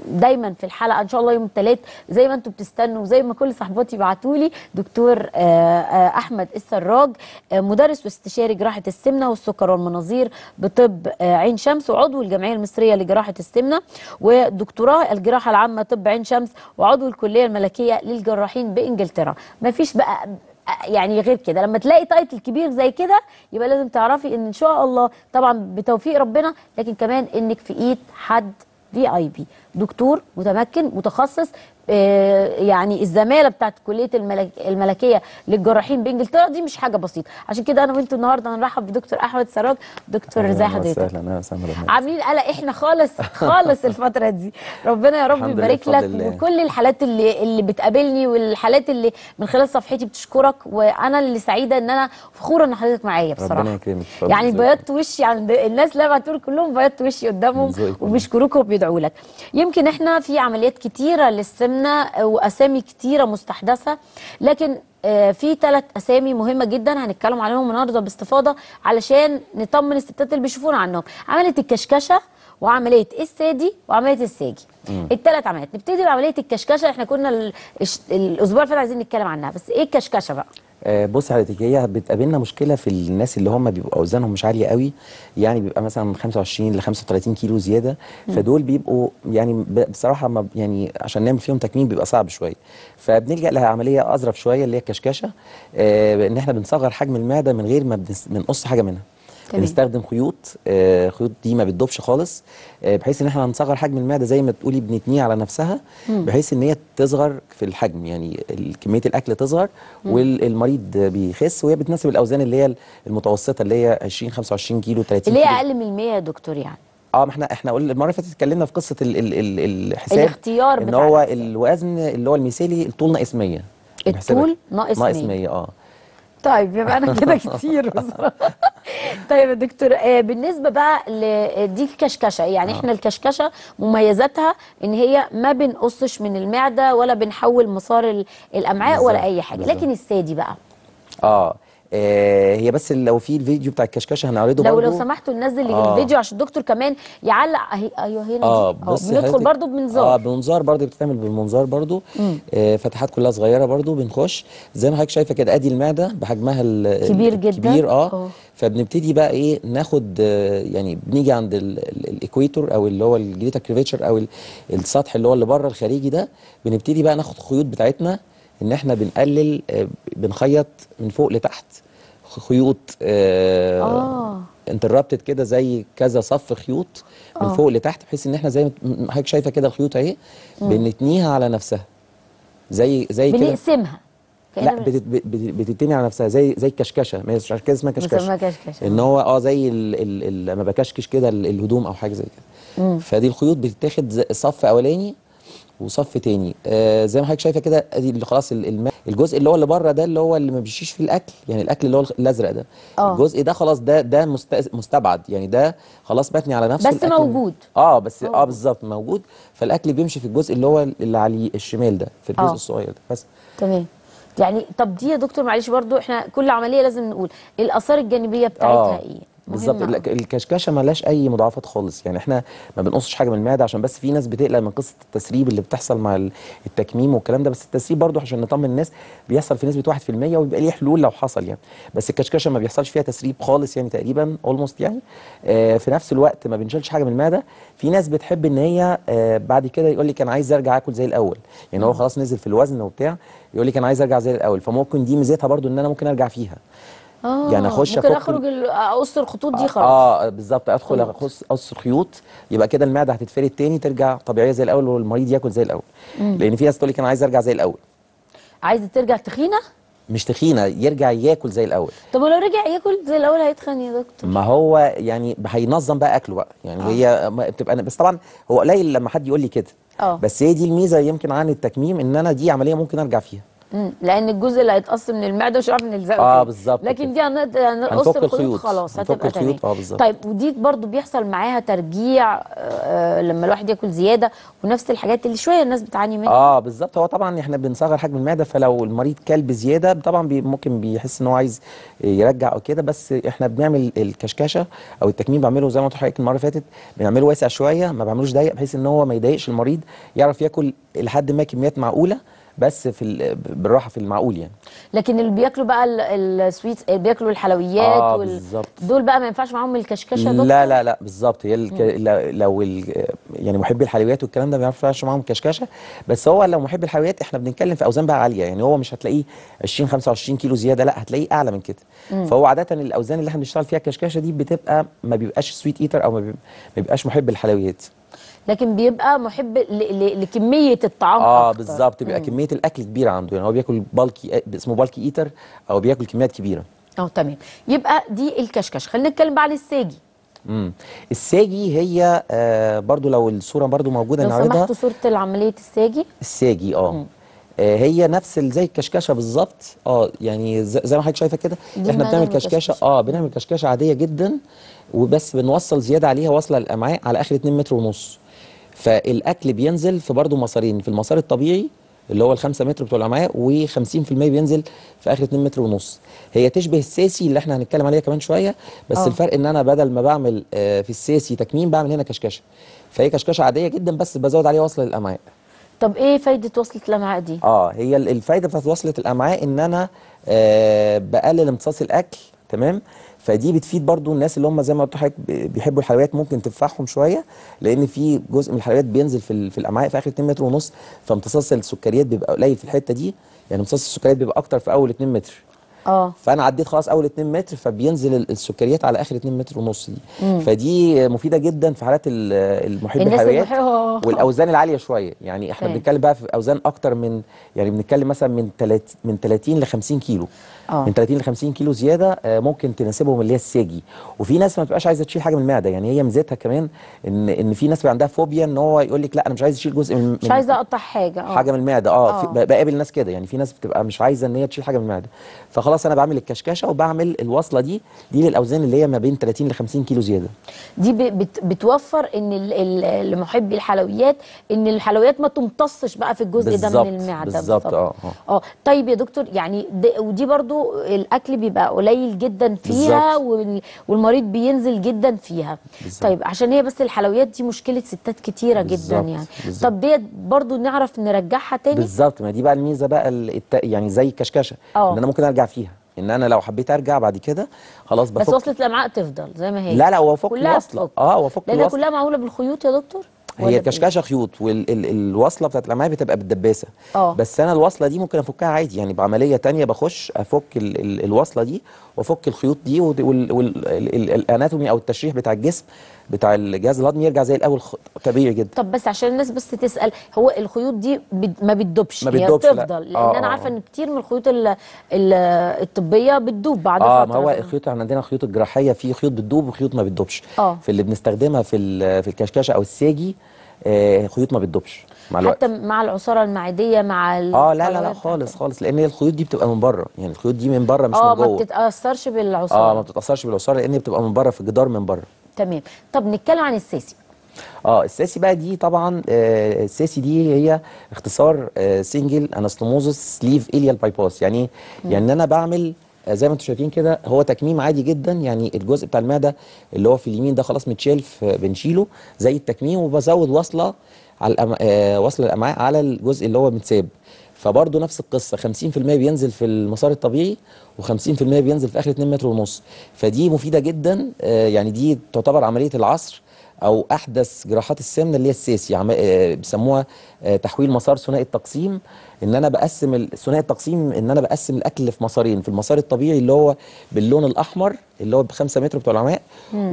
دايما في الحلقة إن شاء الله يوم الثلاث زي ما أنتم بتستنوا وزي ما كل صحباتي بعتوا لي دكتور آه، آه، أحمد السراج آه، مدرس واستشاري جراحة السمنة والسكر والمناظير بطب آه، عين شمس وعضو الجمعية المصرية لجراحة السمنة ودكتوراه الجراحة العامة طب عين شمس وعضو الكلية الملكية للجراحين بإنجلترا. ما فيش بقى يعني غير كده. لما تلاقي title كبير زي كده يبقى لازم تعرفي إن إن شاء الله طبعا بتوفيق ربنا لكن كمان إنك في إيد حد VIP دكتور متمكن متخصص آه، يعني الزمالة بتاعت كلية الملك الملكية للجراحين بإنجلترا دي مش حاجة بسيطة. عشان كده أنا وأنتوا النهارده هنرحب بدكتور أحمد سراج دكتور ازي حضرتك
أهلا وسهلا.
عاملين قلق إحنا خالص خالص الفترة دي. ربنا يا رب يبارك لك. وكل الحالات اللي اللي بتقابلني والحالات اللي من خلال صفحتي بتشكرك. وأنا اللي سعيدة إن أنا فخورة إن حضرتك معايا بصراحة.
ربنا يكرمك
يعني. بيضت وشي عند الناس اللي بعتوا لي كلهم بيضت وشي قدامهم. وبيشكروك وبيدعوا لك. يمكن إحنا في عمليات كتيرة للسمنة وأسامي كتيرة مستحدثة لكن آه، في ثلاث أسامي مهمة جدا هنتكلم عليهم النهارده باستفاضة علشان نطمن الستات اللي بيشوفونا عنهم. عملية الكشكشة وعملية السادي وعملية الساجي. الثلاث عمليات. نبتدي بعملية الكشكشة إحنا كنا الأسبوع اللي فات عايزين نتكلم عنها. بس إيه الكشكشة بقى؟
بص حضرتك هي بتقابلنا مشكلة في الناس اللي هم بيبقوا أوزانهم مش عالية قوي يعني بيبقى مثلا من 25 ل 35 كيلو زيادة فدول بيبقوا يعني بصراحة ما يعني عشان نعمل فيهم تكميم بيبقى صعب شوية. فبنلجأ لعمليه أظرف شوية اللي هي الكشكشة آه، إن إحنا بنصغر حجم المعدة من غير ما بنقص حاجة منها.
تمام.
بنستخدم خيوط آه، خيوط دي ما بتدوبش خالص آه، بحيث إن إحنا هنصغر حجم المعدة زي ما تقولي بنتنيه على نفسها بحيث إن هي تصغر في الحجم يعني كمية الأكل تصغر والمريض بيخس وهي بتناسب الأوزان اللي هي المتوسطة اللي هي 20 25 كيلو 30
اللي هي أقل من 100 يا دكتور يعني.
آه ما إحنا إحنا قلنا المرة اللي فاتت اتكلمنا في قصة ال ال ال الحساب
الاختيار إن
هو. الوزن اللي هو المثالي الطول ناقص 100
الطول ناقص
ناقص
100.
100 آه.
طيب يبقى أنا كده كتير. بصراحه طيب يا دكتور آه بالنسبة بقى ل- دي الكشكشة يعني إحنا الكشكشة مميزاتها إن هي ما بنقصش من المعدة ولا بنحول مسار ال- الأمعاء ولا
بالظبط،
أي حاجة
بالظبط.
لكن السادي بقى
آه آه هي بس لو في الفيديو بتاع الكشكشة هنعرضه
لو
برضو.
لو سمحتوا ننزل
آه.
الفيديو عشان الدكتور كمان يعلق أيوه هنا
آه
دي
بص
بندخل برضو
آه
بمنظار
بمنظار برضو بتتعمل بالمنظار برضو. آه فتحات كلها صغيرة برضو بنخش. زي ما حضرتك شايفة كده أدي المعدة بحجمها ال- ال-
كبير جدا.
الكبير آه.
آه.
فبنبتدي بقى إيه ناخد آه يعني بنيجي عند ال- ال- ال equator أو اللي هو ال greater curvature أو ال- السطح اللي هو اللي بره الخارجي ده. بنبتدي بقى ناخد خيوط بتاعتنا إن إحنا بنقلل آه بنخيط من فوق لتحت. خيوط آه
آه.
interrupted كده زي كذا صف خيوط من
آه.
فوق لتحت بحيث إن إحنا زي ما حضرتك شايفة كده الخيوط أهي بنتنيها على نفسها. زي زي كده.
بنقسمها.
لا بتتني على نفسها زي زي الكشكشه ما عشان كده اسمها كشكشة.
كشكشة.
إن هو آه زي لما بكشكش كده ال- الهدوم أو حاجة زي كده. فدي الخيوط بتتاخد صف أولاني وصف تاني. آه زي ما حضرتك شايفة كده ادي اللي خلاص ال- الم- الجزء اللي هو اللي بره ده اللي هو اللي ما بيشيش فيه الأكل يعني الأكل اللي هو الأزرق ده.
آه.
الجزء ده خلاص ده ده مست- مستبعد. يعني ده خلاص بتني على نفسه
بس موجود.
آه بس آه.
موجود.
بالظبط موجود. فالأكل بيمشي في الجزء اللي هو اللي على الشمال ده في الجزء
آه.
الصغير ده. بس.
تمام. يعني طب دي يا دكتور معلش برضو إحنا كل عملية لازم نقول. الآثار الجانبية بتاعتها إيه؟
بالظبط. الكشكشة ملهاش أي مضاعفات خالص. يعني إحنا ما بنقصش حاجة من المعدة عشان بس في ناس بتقلق من قصة التسريب اللي بتحصل مع ال- التكميم والكلام ده بس التسريب برضو عشان نطمن الناس بيحصل في نسبة 1% وبيبقى ليه حلول لو حصل يعني. بس الكشكشة ما بيحصلش فيها تسريب خالص يعني تقريبا اولموست يعني. آه في نفس الوقت ما بنشيلش حاجة من المعدة. في ناس بتحب إن هي آه بعد كده يقول لك أنا عايز أرجع آكل زي الأول. يعني هو خلاص نزل في الوزن وبتاع يقول لك أنا عايز أرجع زي الأول. فممكن دي ميزتها برضو إن أنا ممكن أرجع فيها.
آه
يعني أخش
ممكن أخرج ال- أقص الخطوط دي خلاص.
آه بالظبط
أدخل.
اقص أقص خيوط يبقى كده المعدة هتتفرد تاني ترجع طبيعية زي الأول والمريض ياكل زي الأول. لأن في ناس تقول لك أنا عايز أرجع زي الأول.
عايزه ترجع تخينة؟
مش تخينة يرجع ياكل زي الأول.
طب ولو رجع ياكل زي الأول هيتخن يا دكتور؟
ما هو يعني هينظم بقى أكله بقى. يعني هي ما بتبقى بس طبعا هو قليل لما حد يقول لي كده.
آه.
بس هي دي الميزة يمكن عن التكميم إن أنا دي عملية ممكن أرجع فيها.
مم. لأن الجزء اللي هيتقص من المعده مش هنعرف نلزقه آه.
بالظبط
لكن. دي هنقص الخيوط. خلاص هتبقى
الخيوط،
تمام
آه بالظبط.
طيب ودي برضو بيحصل معاها ترجيع آه لما الواحد ياكل زيادة ونفس الحاجات اللي شوية الناس بتعاني منها
آه بالظبط هو طبعا إحنا بنصغر حجم المعدة فلو المريض كل بزياده طبعا بي ممكن بيحس إن هو عايز يرجع أو كده بس إحنا بنعمل الكشكشة أو التكميم بعمله زي ما قلت لحضرتك المرة اللي فاتت بنعمله واسع شوية ما بعملوش ضيق بحيث إن هو ما يضايقش المريض يعرف ياكل لحد ما كميات معقولة بس في ال- بالراحة في المعقول يعني.
لكن اللي بياكلوا بقى ال- ال sweets اللي بياكلوا الحلويات
آه،
وال... دول بقى ما ينفعش معاهم الكشكشة دكتور؟
لا لا لا بالظبط. هي الك... لو ال... يعني محبي الحلويات والكلام ده ما ينفعش معاهم كشكشة. بس هو لو محب الحلويات إحنا بنتكلم في أوزان بقى عالية. يعني هو مش هتلاقيه 20 25 كيلو زيادة لا هتلاقيه أعلى من كده. فهو عادة الأوزان اللي إحنا بنشتغل فيها كشكشة دي بتبقى ما بيبقاش sweet eater أو. ما بيبقاش محب الحلويات.
لكن بيبقى محب ل... ل... لكمية الطعام آه.
بالظبط. بيبقى كمية الأكل كبيرة عنده. يعني هو بياكل bulky اسمه bulky eater أو بياكل كميات كبيرة.
آه تمام. يبقى دي الكشكش. خلينا نتكلم بقى عن الساجي.
امم الساجي هي آه برضو لو الصورة برضو موجودة
لو
نعرضها
سمحتوا صورة عمليه الساجي.
الساجي آه. آه، هي نفس زي الكشكشة بالظبط. آه يعني زي ما حضرتك شايفة كده.
إحنا
بنعمل
كشكشة.
آه بنعمل كشكشة عادية جدا وبس بنوصل زيادة عليها واصله الامعاء على آخر 2 متر ونص. فالأكل بينزل في برضه مسارين في المسار الطبيعي اللي هو ال 5 متر بتوع الأمعاء و50% بينزل في آخر 2 متر ونص. هي تشبه الساسي اللي إحنا هنتكلم عليها كمان شوية بس
آه.
الفرق إن أنا بدل ما بعمل آه، في الساسي تكميم بعمل هنا كشكشة. فهي كشكشة عادية جدا بس بزود عليها وصلة للأمعاء.
طب إيه فايدة وصلة الأمعاء دي؟
آه هي ال- الفايدة بتاعت وصلة الأمعاء إن أنا آه بقلل امتصاص الأكل تمام؟ فدي بتفيد برضو الناس اللي هم زي ما قلت لحضرتك بيحبوا الحلويات ممكن تنفعهم شوية لأن في جزء من الحلويات بينزل في في الأمعاء في آخر 2 متر ونص فامتصاص السكريات بيبقى قليل في الحتة دي يعني امتصاص السكريات بيبقى أكتر في أول 2 متر.
آه.
فأنا عديت خلاص أول 2 متر فبينزل ال- السكريات على آخر 2 متر ونص دي. فدي مفيدة جدا في حالات ال- المحب الحلويات
المحبة-
والأوزان العالية شوية. يعني
إحنا.
بنتكلم بقى في أوزان أكتر من يعني بنتكلم مثلا من 30 من 30 ل 50 كيلو.
آه.
من 30 ل 50 كيلو زيادة آه، ممكن تناسبهم اللي هي الساجي وفي ناس ما بتبقاش عايزة تشيل حاجة من المعدة يعني هي ميزتها كمان إن إن في ناس عندها فوبيا إن هو يقول لك لا أنا مش عايز أشيل جزء من
مش عايزة أقطع حاجة آه
حاجة من المعدة
آه,
آه. بقابل ناس كده يعني في ناس بتبقى مش عايزة إن هي تشيل حاجة من المعدة فخلاص خلاص أنا بعمل الكشكشة وبعمل الوصلة دي دي للأوزان اللي هي ما بين 30 ل 50 كيلو زيادة
دي بت بتوفر إن لمحبي الحلويات إن الحلويات ما تمتصش بقى في الجزء ده من المعدة
بالظبط،
بالظبط.
آه،
آه. طيب يا دكتور يعني ودي برضو الأكل بيبقى قليل جدا فيها
بالظبط.
وال- والمريض بينزل جدا فيها.
بالظبط.
طيب عشان هي بس الحلويات دي مشكلة ستات كتيرة جدا
بالظبط،
يعني.
بالظبط.
طب ديت برضو نعرف نرجعها تاني؟
بالظبط. ما دي بقى الميزة بقى ال- الت... يعني زي الكشكشة.
آه.
إن أنا ممكن أرجع فيها. إن أنا لو حبيت أرجع بعد كده خلاص
بس
بفك.
وصله الامعاء تفضل زي ما هي.
لا لا وافك
كلها
الوصله. آه وافك
لانها
الوصله
كلها معمولة بالخيوط يا دكتور؟
هي؟ الكشكشه خيوط والوصله بتاعت الامعاء بتبقى بالدباسه
آه.
بس أنا الوصلة دي ممكن أفكها عادي يعني بعملية تانية بخش أفك ال ال الوصلة دي وأفك الخيوط دي والاناتومي أو التشريح بتاع الجسم بتاع الجهاز الهضمي يرجع زي الأول طبيعي جدا.
طب بس عشان الناس بس تسأل هو الخيوط دي ما بتدوبش؟
ما
هي
بتدوبش، لا.
بتفضل لأن
آه،
أنا
آه،
عارفة
آه.
إن كتير من الخيوط ال- ال- الطبية بتدوب بعد
آه
فترة
ما هو. الخيوط إحنا عندنا خيوط الجراحية في خيوط بتدوب وخيوط ما بتدوبش.
آه.
في اللي بنستخدمها في ال- في الكشكشة أو الساجي آه خيوط ما بتدوبش مع الوقت.
حتى مع العصارة المعدية مع
آه لا لا لا خالص خالص لأن هي الخيوط دي بتبقى من بره. يعني الخيوط دي من بره مش
آه
من
ما
جوه.
بتتأثرش بالعصارة.
آه ما بتتأثرش بالعصارة لأن هي بتبقى من بره في الجدار من بره.
تمام. طب نتكلم عن ال
SASI آه ال SASI بقى دي طبعا آه ال SASI دي هي اختصار آه single anastomosis sleeve ileal bypass يعني إيه؟ يعني أنا بعمل آه زي ما أنتم شايفين كده هو تكميم عادي جدا. يعني الجزء بتاع المعدة اللي هو في اليمين ده خلاص متشال بنشيله زي التكميم وبزود وصلة على الأم... آه وصلة الأمعاء على الجزء اللي هو متساب. فبرضه نفس القصة 50% بينزل في المسار الطبيعي و50% بينزل في آخر 2 متر ونص فدي مفيدة جدا آه يعني دي تعتبر عملية العصر أو أحدث جراحات السمنة اللي هي السيسي. آه، بيسموها آه، تحويل مسار ثنائي التقسيم إن أنا بقسم ثنائي التقسيم إن أنا بقسم الأكل في مسارين في المسار الطبيعي اللي هو باللون الأحمر اللي هو ب 5 متر بتوع العماء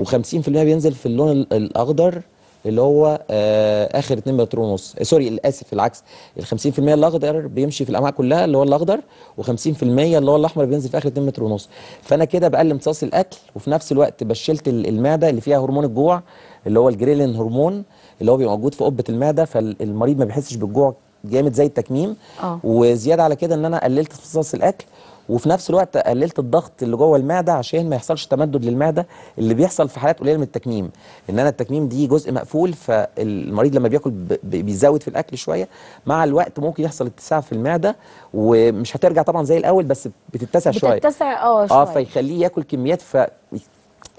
و50% بينزل في اللون ال- الأخضر اللي هو آه آخر 2 متر ونص. آه سوري اسف العكس. ال 50% الأخضر بيمشي في الأمعاء كلها اللي هو الأخضر و50% اللي هو الأحمر بينزل في آخر 2 متر ونص. فأنا كده بقلل امتصاص الأكل وفي نفس الوقت بشلت ال- المعدة اللي فيها هرمون الجوع اللي هو الجريلين هرمون اللي هو بيبقى موجود في قبة المعدة فالمريض ما بيحسش بالجوع جامد زي التكميم.
آه.
وزيادة على كده إن أنا قللت امتصاص الأكل وفي نفس الوقت قللت الضغط اللي جوه المعدة عشان ما يحصلش تمدد للمعدة اللي بيحصل في حالات قليلة من التكميم إن أنا التكميم دي جزء مقفول فالمريض لما بياكل بيزود في الأكل شوية. مع الوقت ممكن يحصل اتساع في المعدة ومش هترجع طبعا زي الأول بس بتتسع شوية.
بتتسع آه
آه
شوية
فيخليه ياكل كميات ف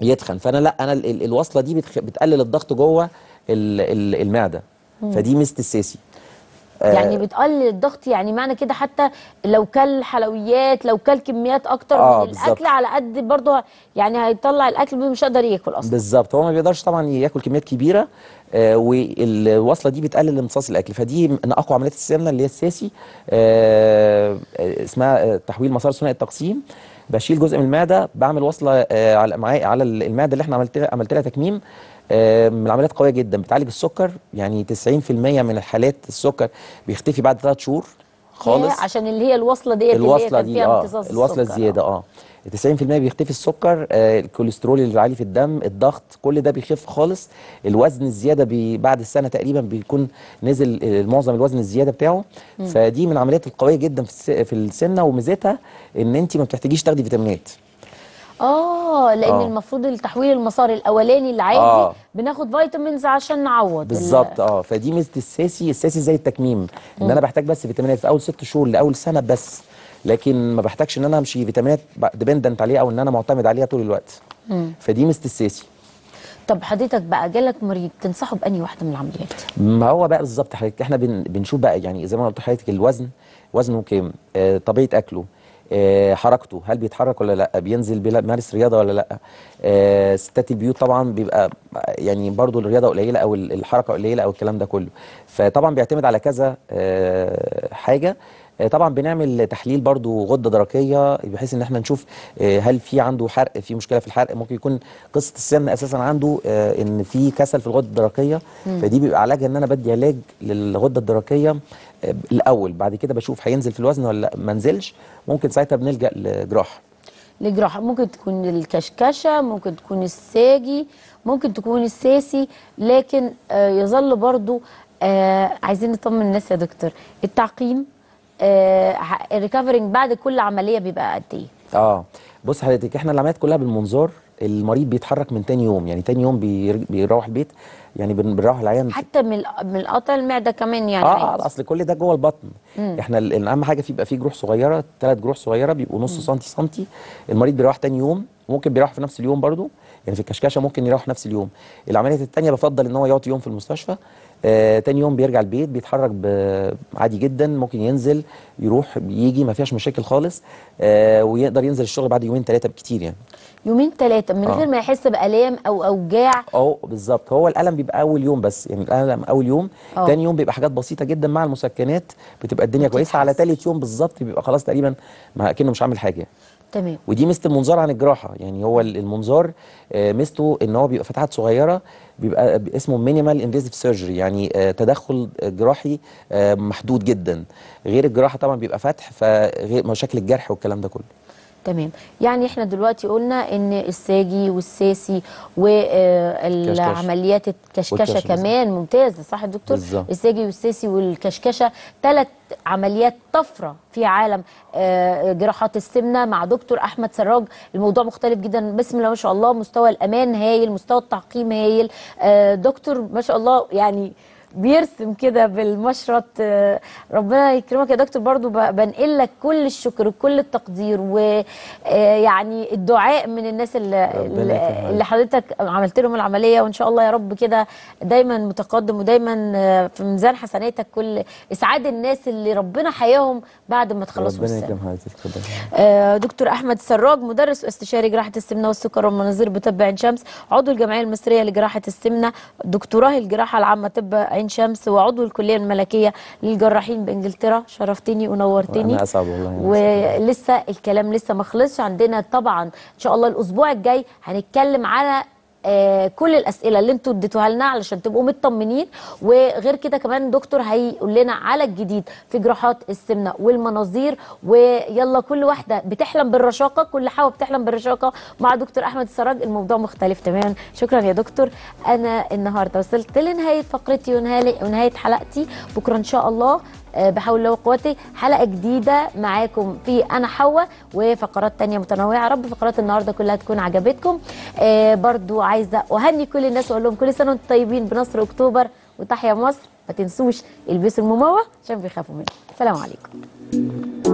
يتخن. فأنا لأ أنا ال- ال- الوصلة دي بتخ... بتقلل الضغط جوه ال- ال- المعدة. فدي ميزة الساسي
يعني بتقلل الضغط يعني معنى كده حتى لو كل حلويات لو كل كميات أكتر
آه،
من. الأكل على قد برضه يعني هيطلع الأكل مش قادر ياكل أصلا.
بالظبط. هو ما بيقدرش طبعا ياكل كميات كبيرة آه والوصلة دي بتقلل امتصاص الأكل. فدي من أقوى عمليات السمنة اللي هي الساسي آه آه، اسمها آه، تحويل مسار ثنائي التقسيم. بشيل جزء من المعدة بعمل وصلة آه على على المعدة اللي إحنا عملت لها عملت لها تكميم. آه من العمليات قوية جدا. بتعالج السكر يعني 90% من الحالات السكر بيختفي بعد ثلاث شهور خالص.
عشان اللي هي الوصلة ديت اللي هي الوصلة
دي
فيها
آه
امتصاص الوصلة
الزياده آه. 90% بيختفي السكر آه الكوليسترول اللي عالي في الدم الضغط كل ده بيخف خالص. الوزن الزيادة بي بعد السنة تقريبا بيكون نزل آه، معظم الوزن الزيادة بتاعه. فدي من العمليات القوية جدا في الس- في السمنه وميزتها إن انت ما بتحتاجيش تاخدي فيتامينات.
آه لأن
آه.
المفروض التحويل المسار الأولاني العادي
آه.
بناخد vitamins عشان نعوض ال-
بالظبط آه. فدي ميزة ال SASI ال SASI زي التكميم إن أنا بحتاج بس فيتامينات في أول ست شهور لأول سنة بس لكن ما بحتاجش إن أنا أمشي فيتامينات dependent عليها أو إن أنا معتمد عليها طول الوقت. فدي ميزة ال SASI.
طب حضرتك بقى جالك مريض تنصحه باني واحدة من العمليات؟
ما هو بقى بالظبط حضرتك إحنا بن بنشوف بقى يعني زي ما قلت لحضرتك الوزن وزنه كام آه طبيعة أكله حركته. هل بيتحرك ولا لا؟ بينزل بيمارس رياضة ولا لا؟ آه ستات البيوت طبعا بيبقى يعني برضو الرياضة قليلة أو ال- الحركة قليلة أو الكلام ده كله. فطبعا بيعتمد على كذا آه حاجة. آه، طبعا بنعمل تحليل برضو غدة درقية بحيث إن إحنا نشوف آه، هل في عنده حرق في مشكلة في الحرق. ممكن يكون قصة السمنه أساسا عنده آه، إن في كسل في الغدة الدرقية. فدي بيبقى علاجها إن أنا بدي علاج للغدة الدرقية. آه، الأول بعد كده بشوف هينزل في الوزن ولا لأ ما نزلش ممكن ساعتها بنلجأ لجراحة.
الجراحه ممكن تكون الكشكشة ممكن تكون الساجي ممكن تكون الساسي لكن آه يظل برضو آه عايزين نطمن الناس يا دكتور. التعقيم آه الريكفرنج بعد كل عملية بيبقى قد إيه؟
آه. بص حضرتك إحنا العمليات كلها بالمنظار المريض بيتحرك من تاني يوم يعني تاني يوم بير- بيروح البيت يعني بن- بنروح العيان.
حتى من من القطع المعدة كمان يعني آه.
آه أصل كل ده جوه البطن. إحنا ال- أهم حاجة في يبقى فيه جروح صغيرة ثلاث جروح صغيرة بيبقوا نص سنتي سنتي. المريض بيروح تاني يوم ممكن بيروح في نفس اليوم برضو. يعني في الكشكشة ممكن يروح نفس اليوم. العمليات التانية بفضل إن هو يقعد يوم في المستشفى. آه تاني يوم بيرجع البيت بيتحرك عادي جدا ممكن ينزل يروح يجي ما فيهاش مشاكل خالص آه ويقدر ينزل الشغل بعد يومين ثلاثة بكتير يعني
يومين ثلاثة من
آه.
غير ما يحس بألام أو أوجاع
آه بالظبط هو الألم بيبقى أول يوم بس يعني الألم أول يوم
آه.
تاني يوم بيبقى حاجات بسيطة جدا مع المسكنات بتبقى الدنيا كويسة على. تالت يوم بالظبط بيبقى خلاص تقريبا ما كأنه مش عامل حاجة
تمام.
ودي ميزة المنظار عن الجراحة. يعني هو ال- المنظار آه، ميزته إن هو بيبقى فتحات صغيرة بيبقى اسمه minimal invasive surgery يعني آه، تدخل جراحي آه، محدود جدا. غير الجراحة طبعا بيبقى فتح فغير مشاكل الجرح والكلام ده كله.
تمام. يعني إحنا دلوقتي قلنا إن الساجي والساسي والعمليات
الكشكشة
كمان ممتازه صح يا دكتور؟
بالظبط.
الساجي والساسي والكشكشة ثلاث عمليات طفرة في عالم آه، جراحات السمنة مع دكتور أحمد سراج. الموضوع مختلف جدا. بسم الله ما شاء الله مستوى الأمان هايل مستوى التعقيم هايل. آه، دكتور ما شاء الله يعني بيرسم كده بالمشرط آه، ربنا يكرمك يا دكتور. برضو بنقل لك كل الشكر وكل التقدير ويعني الدعاء من الناس اللي, اللي- حضرتك عملت لهم العملية. وإن شاء الله يا رب كده دايما متقدم ودايما آه، في ميزان حسناتك كل إسعاد الناس اللي ربنا حياهم بعد ما تخلصوا
ربنا يكرم حضرتك
آه، دكتور أحمد سراج مدرس واستشاري جراحة السمنة والسكر والمناظير بطب عين شمس عضو الجمعية المصرية لجراحة السمنة دكتوراه الجراحة العامة طب عين شمس وعضو الكلية الملكية للجراحين بإنجلترا. شرفتني ونورتني
أنا اسعد والله.
ولسه الكلام لسه ما خلصش عندنا. طبعا إن شاء الله الأسبوع الجاي هنتكلم على آه كل الأسئلة اللي أنتوا اديتوها لنا علشان تبقوا مطمنين. وغير كده كمان دكتور هيقول لنا على الجديد في جراحات السمنة والمناظير. ويلا كل واحدة بتحلم بالرشاقة كل حاوة بتحلم بالرشاقة مع دكتور أحمد السراج. الموضوع مختلف تماما. شكرا يا دكتور. أنا النهارده وصلت لنهاية فقرتي ونهايه حلقتي. بكرة إن شاء الله بحول الله وقوتي. حلقة جديدة معاكم في أنا حواء وفقرات تانية متنوعة. رب فقرات النهارده كلها تكون عجبتكم. آه، برضو عايزة أهني كل الناس وأقول لهم كل سنة وأنتم طيبين بنصر أكتوبر وتحيا مصر. ما تنسوش البسوا المموة عشان بيخافوا منه السلام عليكم.